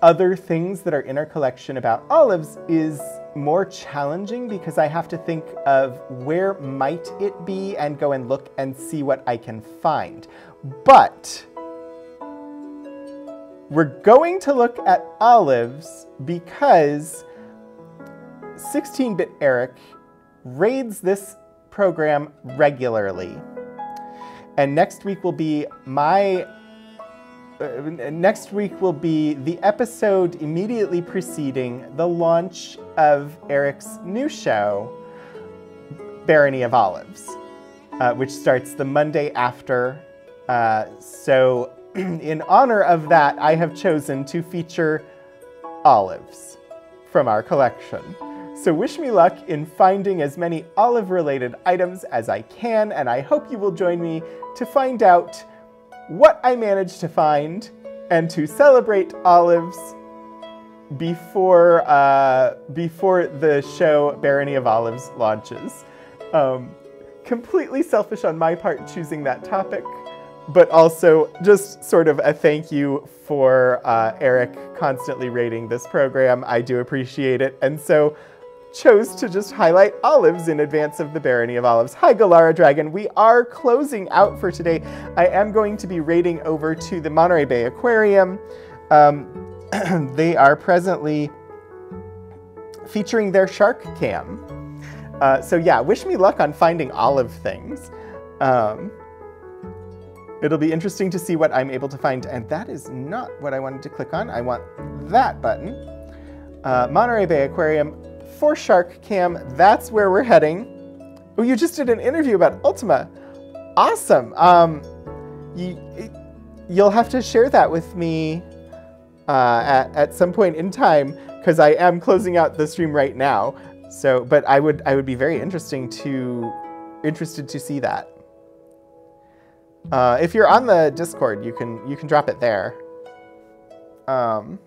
other things that are in our collection about olives is more challenging because I have to think of where might it be and go and look and see what I can find. But we're going to look at olives because 16-bit Eric raids this program regularly. And next week will be my uh, next week will be the episode immediately preceding the launch of Eric's new show, Barony of Olives, uh, which starts the Monday after. Uh, so, in honor of that, I have chosen to feature olives from our collection. So wish me luck in finding as many olive-related items as I can, and I hope you will join me to find out what I managed to find and to celebrate olives before uh, before the show Barony of Olives launches. Um, completely selfish on my part choosing that topic, but also just sort of a thank you for uh, Eric constantly rating this program. I do appreciate it, and so chose to just highlight olives in advance of the Barony of Olives. Hi, Galara Dragon. We are closing out for today. I am going to be raiding over to the Monterey Bay Aquarium. Um, they are presently featuring their shark cam. Uh, so yeah, wish me luck on finding olive things. Um, it'll be interesting to see what I'm able to find. And that is not what I wanted to click on. I want that button. Uh, Monterey Bay Aquarium for Shark Cam, that's where we're heading. Oh, you just did an interview about Ultima. Awesome. Um, you, you'll have to share that with me uh, at, at some point in time because I am closing out the stream right now. So, but I would I would be very interesting to interested to see that. Uh, if you're on the Discord, you can you can drop it there. Um,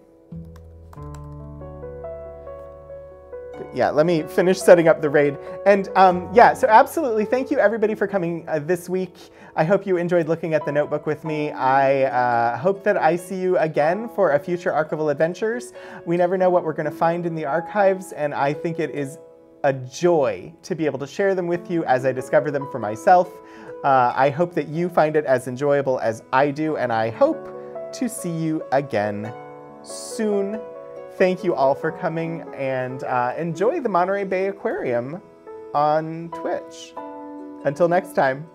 yeah, let me finish setting up the raid. And um, yeah, so absolutely, thank you everybody for coming uh, this week. I hope you enjoyed looking at the notebook with me. I uh, hope that I see you again for a future Archival Adventures. We never know what we're gonna find in the archives, and I think it is a joy to be able to share them with you as I discover them for myself. Uh, I hope that you find it as enjoyable as I do, and I hope to see you again soon thank you all for coming and uh, enjoy the Monterey Bay Aquarium on Twitch. Until next time.